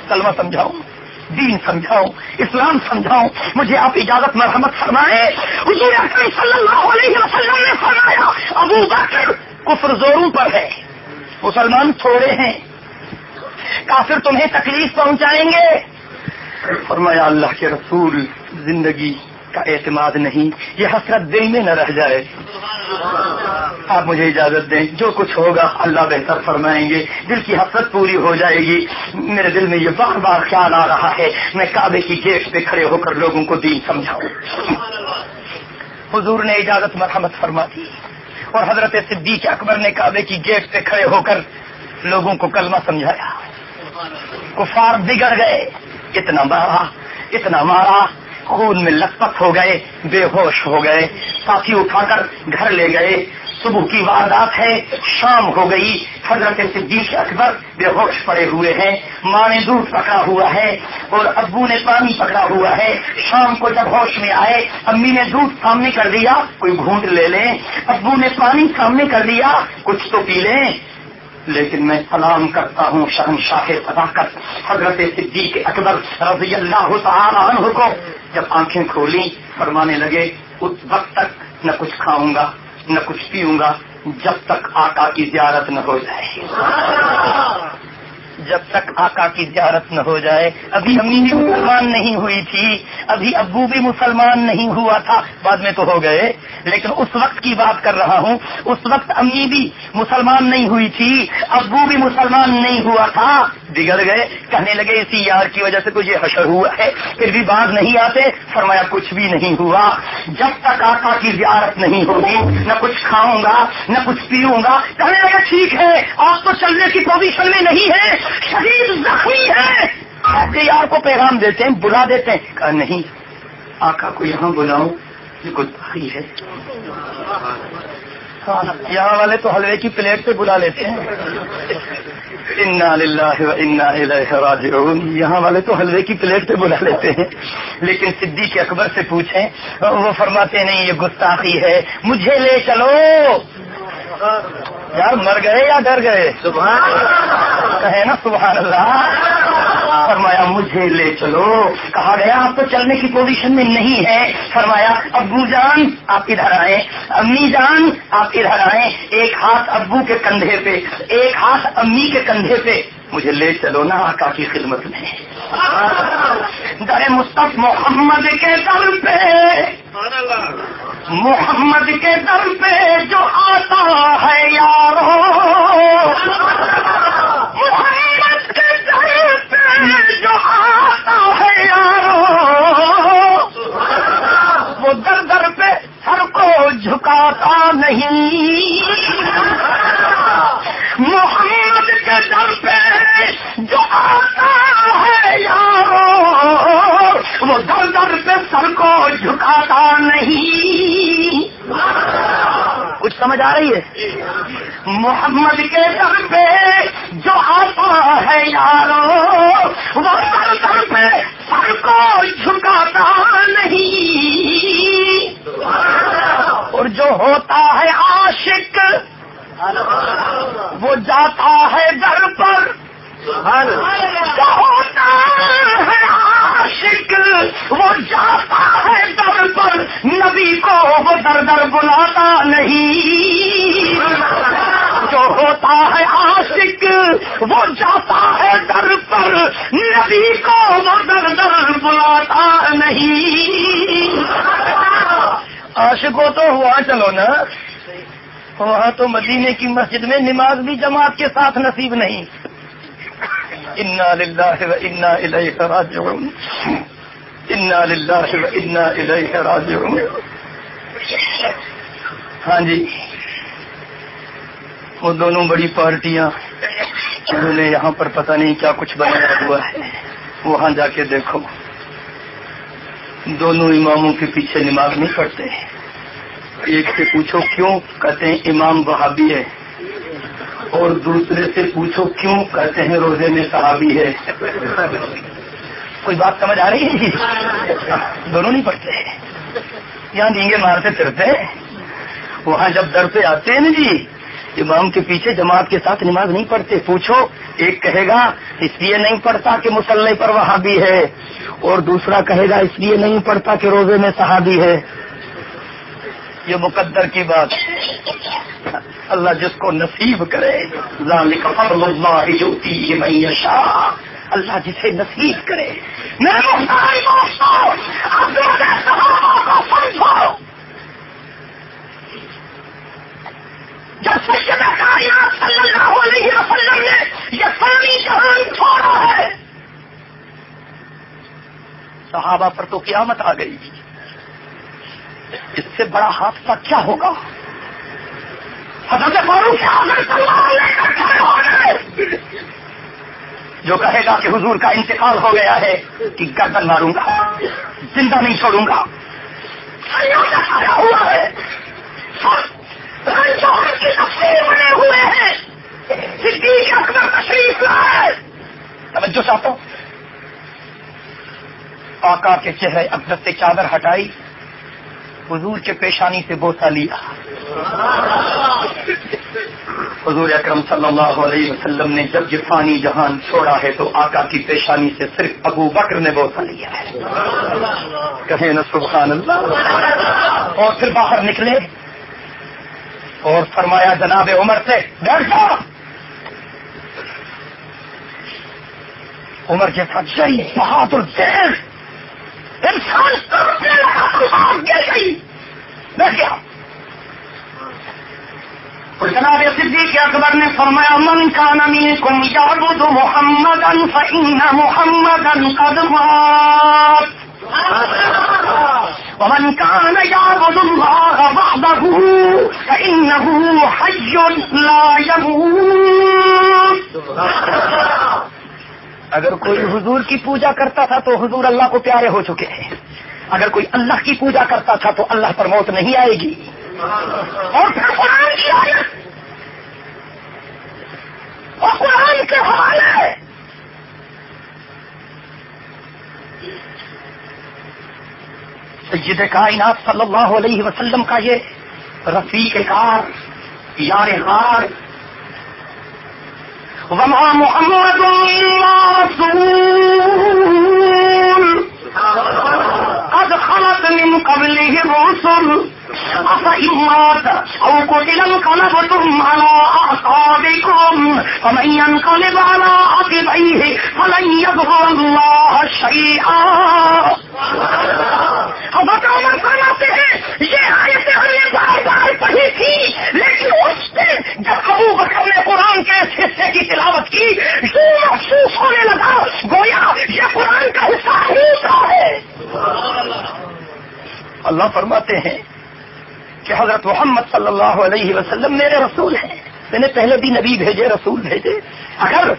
کلمہ سمجھاؤں، دین سمجھاؤں، اسلام سمجھاؤں۔ مجھے آپ اجازت مرحمت فرمائے حضور اکرم صلی اللہ علیہ وسلم نے فرمایا، ابو بکر کفر زوروں پر ہے، مسلمان تھوڑے ہیں۔ کافر تمہیں تکلیف پہنچائیں گے۔ فرمایا، اللہ کے رسول زندگی کا اعتماد نہیں، یہ حسرت دل میں نہ رہ جائے۔ آپ مجھے اجازت دیں، جو کچھ ہوگا اللہ بہتر فرمائیں گے۔ دل کی حسرت پوری ہو جائے گی۔ میرے دل میں یہ بار بار خیال آ رہا ہے۔ میں کعبے کی گیٹ پہ کھڑے ہو کر لوگوں کو دین سمجھاؤں۔ حضور نے اجازت مرحمت فرما دی اور حضرت صدیق اکبر نے کعبے کی گیٹ پہ کھڑے ہو کر لوگوں کو کلمہ سمجھایا۔ کفار بگڑ گئے۔ اتنا مارا اتنا مارا۔ خون میں لت پت ہو گئے، بے ہوش ہو گئے ساتھی اٹھا کر گھر لے گئے۔ صبح کی واردات ہے شام ہو گئی، حضرت صدیق اکبر بے ہوش پڑے ہوئے ہیں، ماں نے دودھ پکڑا ہوا ہے اور ابو نے پانی پکڑا ہوا ہے۔ شام کو جب ہوش میں آئے، امی نے دودھ سامنے کر دیا، کوئی گھونٹ لے لیں۔ ابو نے پانی سامنے کر دیا، کچھ تو پی لیں۔ لیکن میں سلام کرتا ہوں شہن شاہ صداقت حضرت صدیق اکبر رضی اللہ تعالی عنہ کو۔ جب آنکھیں کھولی، فرمانے لگے، اس وقت تک نہ کچھ کھاؤں گا، نہ کچھ پیوں گا، جب تک آقا کی زیارت نہ ہو جائے۔ جب تک آقا کی زیارت نہ ہو جائے۔ ابھی امی بھی مسلمان نہیں ہوئی تھی۔ ابھی ابو بھی مسلمان نہیں ہوا تھا۔ بعد میں تو ہو گئے۔ لیکن اس وقت کی بات کر رہا ہوں۔ اس وقت امی بھی مسلمان نہیں ہوئی تھی۔ ابو بھی مسلمان نہیں ہوا تھا۔ بگڑ گئے۔ کہنے لگے، اسی یار کی وجہ سے تجھے حشر ہوا ہے۔ پھر بھی باز نہیں آتے۔ فرمایا، کچھ بھی نہیں ہوا۔ جب تک آقا کی زیارت نہیں ہوگی، نہ کچھ کھاؤں گا، نہ کچھ پیوں گا۔ کہنے لگے، ٹھیک ہے، آپ تو چلنے کی پوزیشن میں نہیں ہے شریر زخمی ہے۔ آپ کے یار کو پیغام دیتے ہیں، بلا دیتے ہیں۔ کہا نہیں، آقا کو یہاں بلاؤ یہ گدائی ہے۔ یہاں والے تو حلوے کی پلیٹ پہ بلا لیتے ہیں۔ انا للہ و انا راجعون۔ یہاں والے تو حلوے کی پلیٹ پہ بلا لیتے ہیں۔ لیکن صدیق اکبر سے پوچھیں، وہ فرماتے نہیں، یہ گستاخی ہے۔ مجھے لے چلو۔ یار مر گئے یا ڈر گئے؟ کہے نا سبحان اللہ۔ فرمایا مجھے لے چلو۔ کہا گیا آپ تو چلنے کی پوزیشن میں نہیں ہے فرمایا ابو جان آپ ادھر آئے امی جان آپ ادھر آئے ایک ہاتھ ابو کے کندھے پہ ایک ہاتھ امی کے کندھے پہ۔ مجھے لے چلو نا آقا کی خدمت میں۔ در مصطف محمد کے در پہ۔ محمد کے در پہ جو آتا ہے یارو۔ محمد کے در پہ جو آتا ہے یارو۔ وہ در در پہ کو جھکاتا نہیں۔ محمد کے در پہ جو آتا ہے یارو، وہ در در پہ سر کو جھکاتا نہیں۔ کچھ سمجھ آ رہی ہے؟ محمد کے در پہ جو آتا ہے یارو، وہ در در پہ سر کو جھکاتا نہیں۔ اور جو ہوتا ہے عاشق، وہ جاتا ہے در پر۔ جو ہوتا ہے عاشق، وہ جاتا ہے در پر۔ نبی کو وہ در در بلاتا نہیں۔ جو ہوتا ہے عاشق، وہ جاتا ہے در پر۔ نبی کو وہ در در بلاتا نہیں۔ عاشقوں تو ہوا چلو نا۔ وہاں تو مدینے کی مسجد میں نماز بھی جماعت کے ساتھ نصیب نہیں۔ انا للہ و انا الیہ راجعون۔ انا للہ و انا الیہ راجعون۔ ہاں جی۔ وہ دونوں بڑی پارٹیاں انہوں نے یہاں پر پتہ نہیں کیا کچھ بنایا ہوا ہے۔ وہاں جا کے دیکھو۔ دونوں اماموں کے پیچھے نماز نہیں پڑھتے۔ ایک سے پوچھو کیوں کہتے ہیں امام وہابی ہے، اور دوسرے سے پوچھو کیوں کہتے ہیں روزے میں صحابی ہے۔ کوئی بات سمجھ آ رہی ہے؟ جی دونوں نہیں پڑھتے۔ یہاں ڈینگے مارتے پھرتے وہاں جب در پہ آتے ہیں نا جی امام کے پیچھے جماعت کے ساتھ نماز نہیں پڑھتے، پوچھو، ایک کہے گا، اس لیے نہیں پڑھتا کہ مسلح پر وہابی ہے، اور دوسرا کہے گا، اس لیے نہیں پڑھتا کہ روزے میں صحابی ہے۔ یہ مقدر کی بات۔ اللہ جس کو نصیب کرے اللہ اللہ جسے نصیب کرے میں مختاری دوستو اپنے صحابہ کو سمجھو جب سیدنا کائنات صلی اللہ علیہ وسلم نے یہ فانی جہان چھوڑا ہے۔ صحابہ پر تو قیامت آ گئی۔ اس سے بڑا حادثہ کیا ہوگا؟ حضرت فاروق جو کہے گا کہ حضور کا انتقال ہو گیا ہے، کہ گردن ماروں گا، زندہ نہیں چھوڑوں گا۔ ہوا ہے۔ کی تفصیل بنے ہوئے ہیں۔ صدیق اکبر تشریف لائے۔ توجہ چاہتا ہوں آقا کے چہرے اکبر سے چادر ہٹائی۔ حضور کے پیشانی سے بوسا لیا۔ حضور اکرم صلی اللہ علیہ وسلم نے جب یہ فانی جہان چھوڑا ہے تو آقا کی پیشانی سے صرف ابو بکر نے بوسا لیا ہے۔ کہیں نا سبحان اللہ۔ اور پھر باہر نکلے۔ اور فرمایا جناب عمر سے ڈر جاؤ عمر کے ساتھ بہادر دیر انسان گئی! میں اور جناب صدیق اکبر نے فرمایا، من کا نمی کم یعبد محمد فإن محمد قد مات! ومن كان يعبد الله وحده فإنه حي لا يموت. اگر کوئی حضور کی پوجا کرتا تھا تو حضور اللہ کو پیارے ہو چکے ہیں۔ اگر کوئی اللہ کی پوجا کرتا تھا تو اللہ پر موت نہیں آئے گی۔ اور پھر قرآن کی آیت؟ اور قرآن کے حوالے؟ سید کائنات صلی اللہ علیہ وسلم کا یہ رفیق کار، یار غار۔ وما محمد الا رسول۔ قد خلت من قبله الرسل۔ مات أو قتل انقلبتم على أعقابكم فمن ينقلب على عقبيه فلن الله شيئا فرماتے ہیں یہ ہم نے بار بار پڑھی تھی لیکن اس دن جب ابو بکر نے قرآن کے اس حصے کی تلاوت کی یوں محسوس ہونے لگا گویا یہ قرآن کا حصہ ہوتا ہے اللہ فرماتے ہیں کہ حضرت محمد صلی اللہ علیہ وسلم میرے رسول ہیں۔ میں نے پہلے بھی نبی بھیجے، رسول بھیجے۔ اگر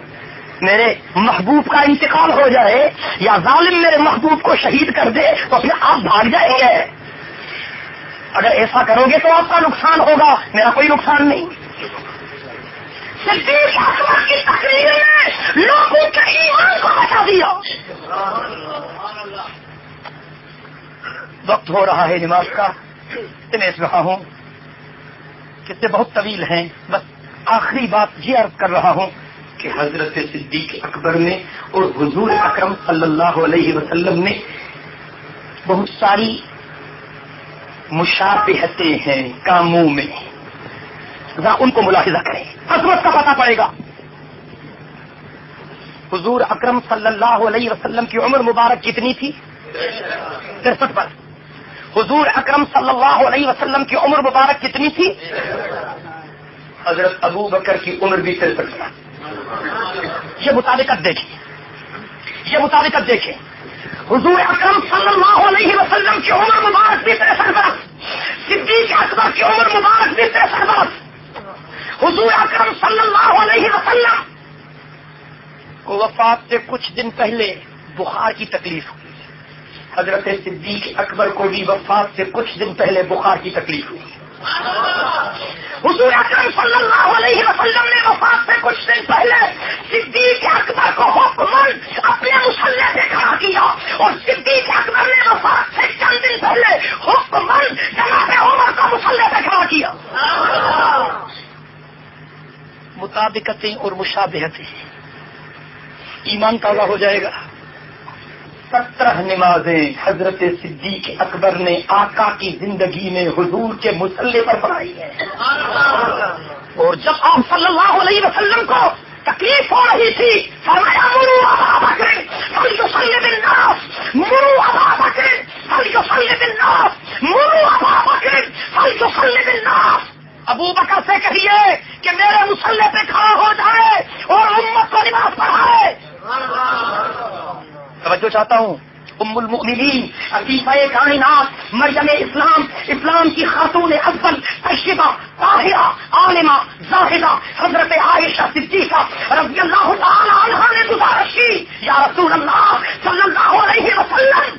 میرے محبوب کا انتقال ہو جائے یا ظالم میرے محبوب کو شہید کر دے تو پھر آپ بھاگ جائیں گے۔ اگر ایسا کرو گے تو آپ کا نقصان ہوگا، میرا کوئی نقصان نہیں۔ کی تقریر میں لوگوں کے ایمان کو بچا دیا۔ وقت ہو رہا ہے نماز کا۔ سمیٹ رہا ہوں۔ کتنے بہت طویل ہیں۔ بس آخری بات یہ عرض کر رہا ہوں کہ حضرت صدیق اکبر نے اور حضور اکرم صلی اللہ علیہ وسلم نے بہت ساری مشابہتیں ہیں کاموں میں۔ ذرا ان کو ملاحظہ کریں۔ عظمت کا پتہ پڑے گا۔ حضور اکرم صلی اللہ علیہ وسلم کی عمر مبارک کتنی تھی؟ ترسٹھ پر حضور اکرم صلی اللہ علیہ وسلم کی عمر مبارک کتنی تھی؟ حضرت ابو بکر کی عمر بھی ترسٹھ یہ مطابقت دیکھیں۔ یہ مطابقت دیکھیں۔ حضور اکرم صلی اللہ علیہ وسلم کی عمر مبارک بھی ترسٹھ برس صدیق اکبر کی عمر مبارک بھی ترسٹھ برس حضور اکرم صلی اللہ علیہ وسلم کو وفات سے کچھ دن پہلے بخار کی تکلیف ہوئی۔ حضرت صدیق اکبر کو بھی وفات سے کچھ دن پہلے بخار کی تکلیف ہوئی۔ حضور اکرم صلی اللہ علیہ وسلم نے وفات سے کچھ دن پہلے صدیق اکبر کو حکمن اپنے مسلح سے کھڑا کیا اور صدیق اکبر نے وفات سے چند دن پہلے حکمن جناب عمر کو مسلح سے کھڑا کیا۔ مطابقتیں اور مشابہتیں۔ ایمان تازہ ہو جائے گا۔ سترہ نمازیں حضرت صدیق اکبر نے آقا کی زندگی میں حضور کے مسلح پر پڑھائی ہے اور جب آپ صلی اللہ علیہ وسلم کو تکلیف ہو رہی تھی، فرمایا، مرو ابا بکر فلیصلی بالناس، مرو ابا بکر فلیصلی بالناس، مرو ابا بکر فلیصلی بالناس. ابو بکر سے کہیے کہ میرے مسلح پہ کھڑا ہو جائے اور امت کو نماز پڑھائے۔ توجہ چاہتا ہوں. ام المؤمنین عقیفہ کائنات، مریم اسلام اسلام کی خاتون اول تشبہ طاہرہ، عالمہ، زاہدہ، حضرت عائشہ صدیقہ رضی اللہ تعالی عنہ نے گزارش کی. یا رسول اللہ صلی اللہ علیہ وسلم،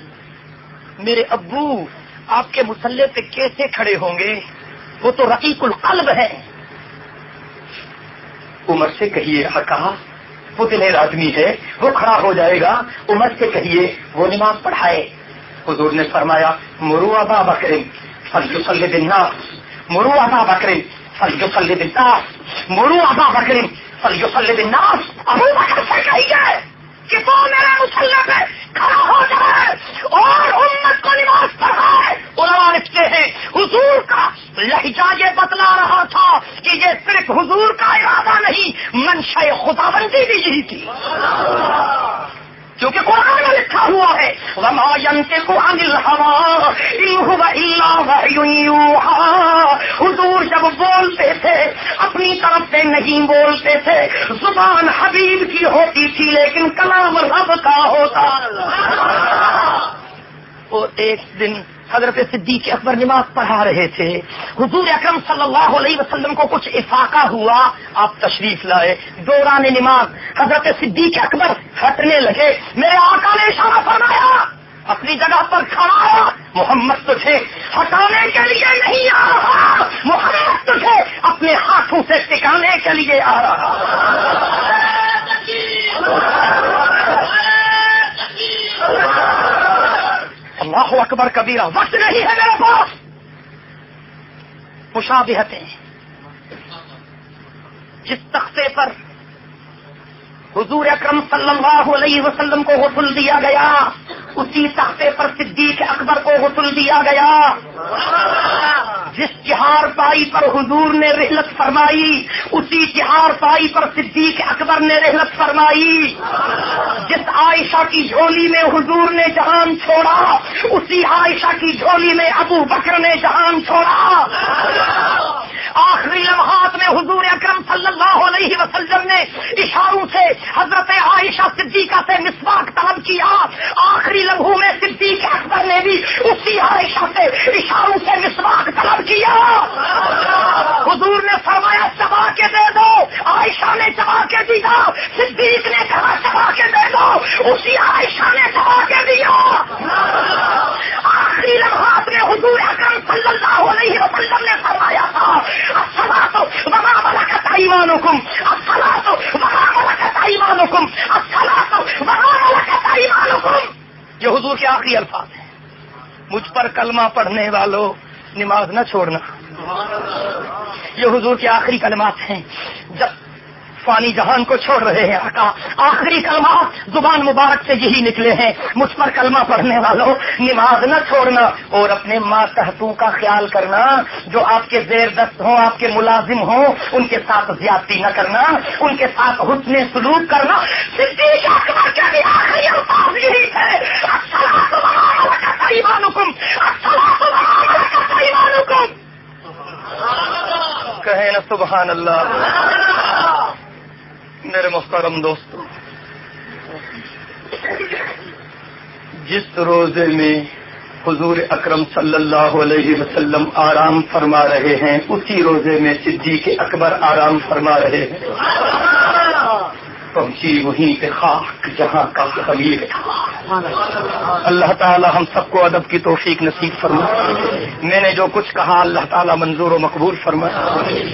میرے ابو، آپ کے مسلح پہ کیسے کھڑے ہوں گے؟ وہ تو رقیق القلب ہے. عمر سے کہیے ہاں، کہا وہ آدمی ہے، وہ کھڑا ہو جائے گا عمر سے کہیے، وہ نماز پڑھائے۔ حضور نے فرمایا، مرو ابا بکرم فلجل فل مرو ابا بکرم فلجل فل مرو ابا بکرم فلجل فل ابو بکر سے کہیے کہ وہ میرے مسلح پہ کھڑا ہو جائے اور امت کو نماز پڑھائے۔ علماء لکھتے ہیں۔ حضور کا لہجہ یہ بتلا رہا تھا کہ یہ صرف حضور کا ارادہ نہیں منشا خدا بندی بھی یہی تھی۔ کیونکہ قرآن میں لکھا ہوا ہے، وما ينطق عن الهوى ان هو الا وحي يوحى۔ حضور جب بولتے تھے، اپنی طرف سے نہیں بولتے تھے، زبان حبیب کی ہوتی تھی، لیکن کلام رب کا ہوتا۔ وہ ایک دن حضرت صدیق اکبر نماز پڑھا رہے تھے۔ حضور اکرم صلی اللہ علیہ وسلم کو کچھ افاقہ ہوا، آپ تشریف لائے۔ دوران نماز، حضرت صدیق اکبر ہٹنے لگے۔ میرے آقا نے اشارہ فرمایا، اپنی جگہ پر کھڑا ہوا محمد تجھے ہٹانے کے لیے نہیں آ رہا۔ محمد تجھے اپنے ہاتھوں سے ٹکانے کے لیے آ رہا۔ اللہ اکبر کبیرہ، وقت نہیں ہے میرے پاس۔ مشابہتیں۔ جس تختے پر حضور اکرم صلی اللہ علیہ وسلم کو غسل دیا گیا، اسی تختے پر صدیق اکبر کو غسل دیا گیا۔ جس چہار پائی پر حضور نے رحلت فرمائی، اسی چہار پائی پر صدیق اکبر نے رحلت فرمائی۔ جس عائشہ کی جھولی میں حضور نے جہان چھوڑا، اسی عائشہ کی جھولی میں ابو بکر نے جہان چھوڑا۔ آخری لمحات میں حضور اکرم صلی اللہ علیہ وسلم نے اشاروں سے حضرت عائشہ صدیقہ سے مسواک طلب کیا۔ آخری لمحوں میں صدیق اکبر نے بھی اسی عائشہ سے اشاروں سے مسواک طلب کیا۔ حضور نے فرمایا، چبا کے دے دو۔ عائشہ نے چبا کے دیا۔ صدیق نے کہا، چبا کے دے دو۔ اسی عائشہ نے چبا کے دیا۔ آخری لمحات میں حضور اکرم صلی اللہ علیہ وسلم نے فرمایا تھا اصلا تو بنا ملکت ایمانکم اصلا تو بنا ملکت ایمانکم اصلا تو بنا ملکت ایمانکم۔ یہ حضور کے آخری الفاظ ہیں۔ مجھ پر کلمہ پڑھنے والوں، نماز نہ چھوڑنا۔ یہ حضور کے آخری کلمات ہیں۔ جب فانی جہان کو چھوڑ رہے ہیں، آقا۔ آخری کلمات زبان مبارک سے یہی نکلے ہیں۔ مجھ پر کلمہ پڑھنے والوں، نماز نہ چھوڑنا اور اپنے ماں تحتوں کا خیال کرنا، جو آپ کے زیر دست ہوں، آپ کے ملازم ہوں، ان کے ساتھ زیادتی نہ کرنا، ان کے ساتھ حسن سلوک کرنا۔ کہیں نا سبحان اللہ۔ میرے محترم دوستو، جس روزے میں حضور اکرم صلی اللہ علیہ وسلم آرام فرما رہے ہیں، اسی روزے میں صدیق اکبر آرام فرما رہے ہیں۔ پہنچی وہیں پہ خاک جہاں کا خلیل اللہ تعالی ہم سب کو ادب کی توفیق نصیب فرما میں نے جو کچھ کہا اللہ تعالی منظور و مقبول فرما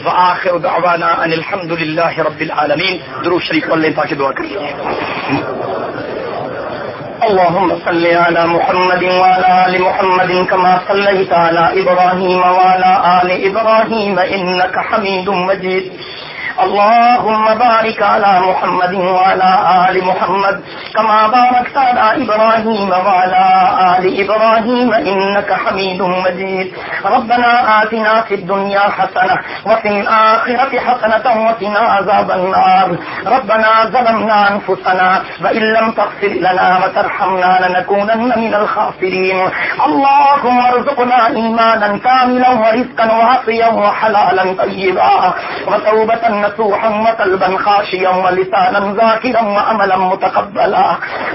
وآخر دعوانا ان الحمد للہ رب العالمین۔ درو شریف واللہ تاکہ دعا کریے اللهم صل على محمد وعلى آل محمد كما صليت على إبراهيم وعلى آل إبراهيم إنك حميد مجيد اللهم بارك على محمد وعلى آل محمد كما باركت على إبراهيم وعلى آل إبراهيم إنك حميد مجيد. ربنا آتنا في الدنيا حسنة وفي الآخرة حسنة وقنا عذاب النار. ربنا ظلمنا أنفسنا وإن لم تغفر لنا وترحمنا لنكونن من الخاسرين. اللهم ارزقنا إيمانا كاملا ورزقا وعطيا وحلالا طيبا وتوبة نسوحا وقلبا خاشيا ولسانا ذاكرا وعملا متقبلا.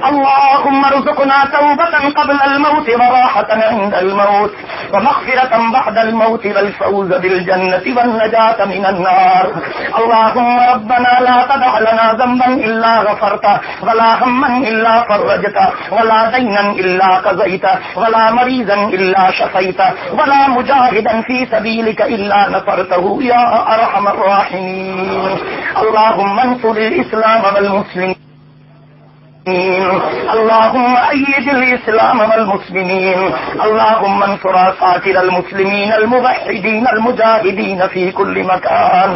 اللهم ارزقنا توبة قبل الموت وراحة عند الموت ومغفرة بعد الموت والفوز بالجنة والنجاة من النار. اللهم ربنا لا تدع لنا ذنبا إلا غفرته ولا هما إلا فرجته ولا دينا إلا قضيته ولا مريضا إلا شفيته ولا مجاهدا في سبيلك إلا نصرته يا أرحم الراحمين. اللهم انصر الإسلام والمسلمين. اللهم أيد الإسلام والمسلمين. اللهم انصر قاتل المسلمين الموحدين المجاهدين في كل مكان.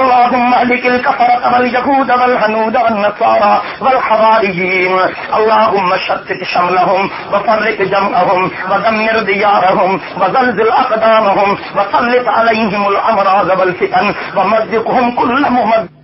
اللهم أهلك الكفرة واليهود والهنود والنصارى والحواريين اللهم شتت شملهم وفرق جمعهم ودمر ديارهم وزلزل أقدامهم وسلط عليهم الأمراض والفتن ومزقهم كل ممزق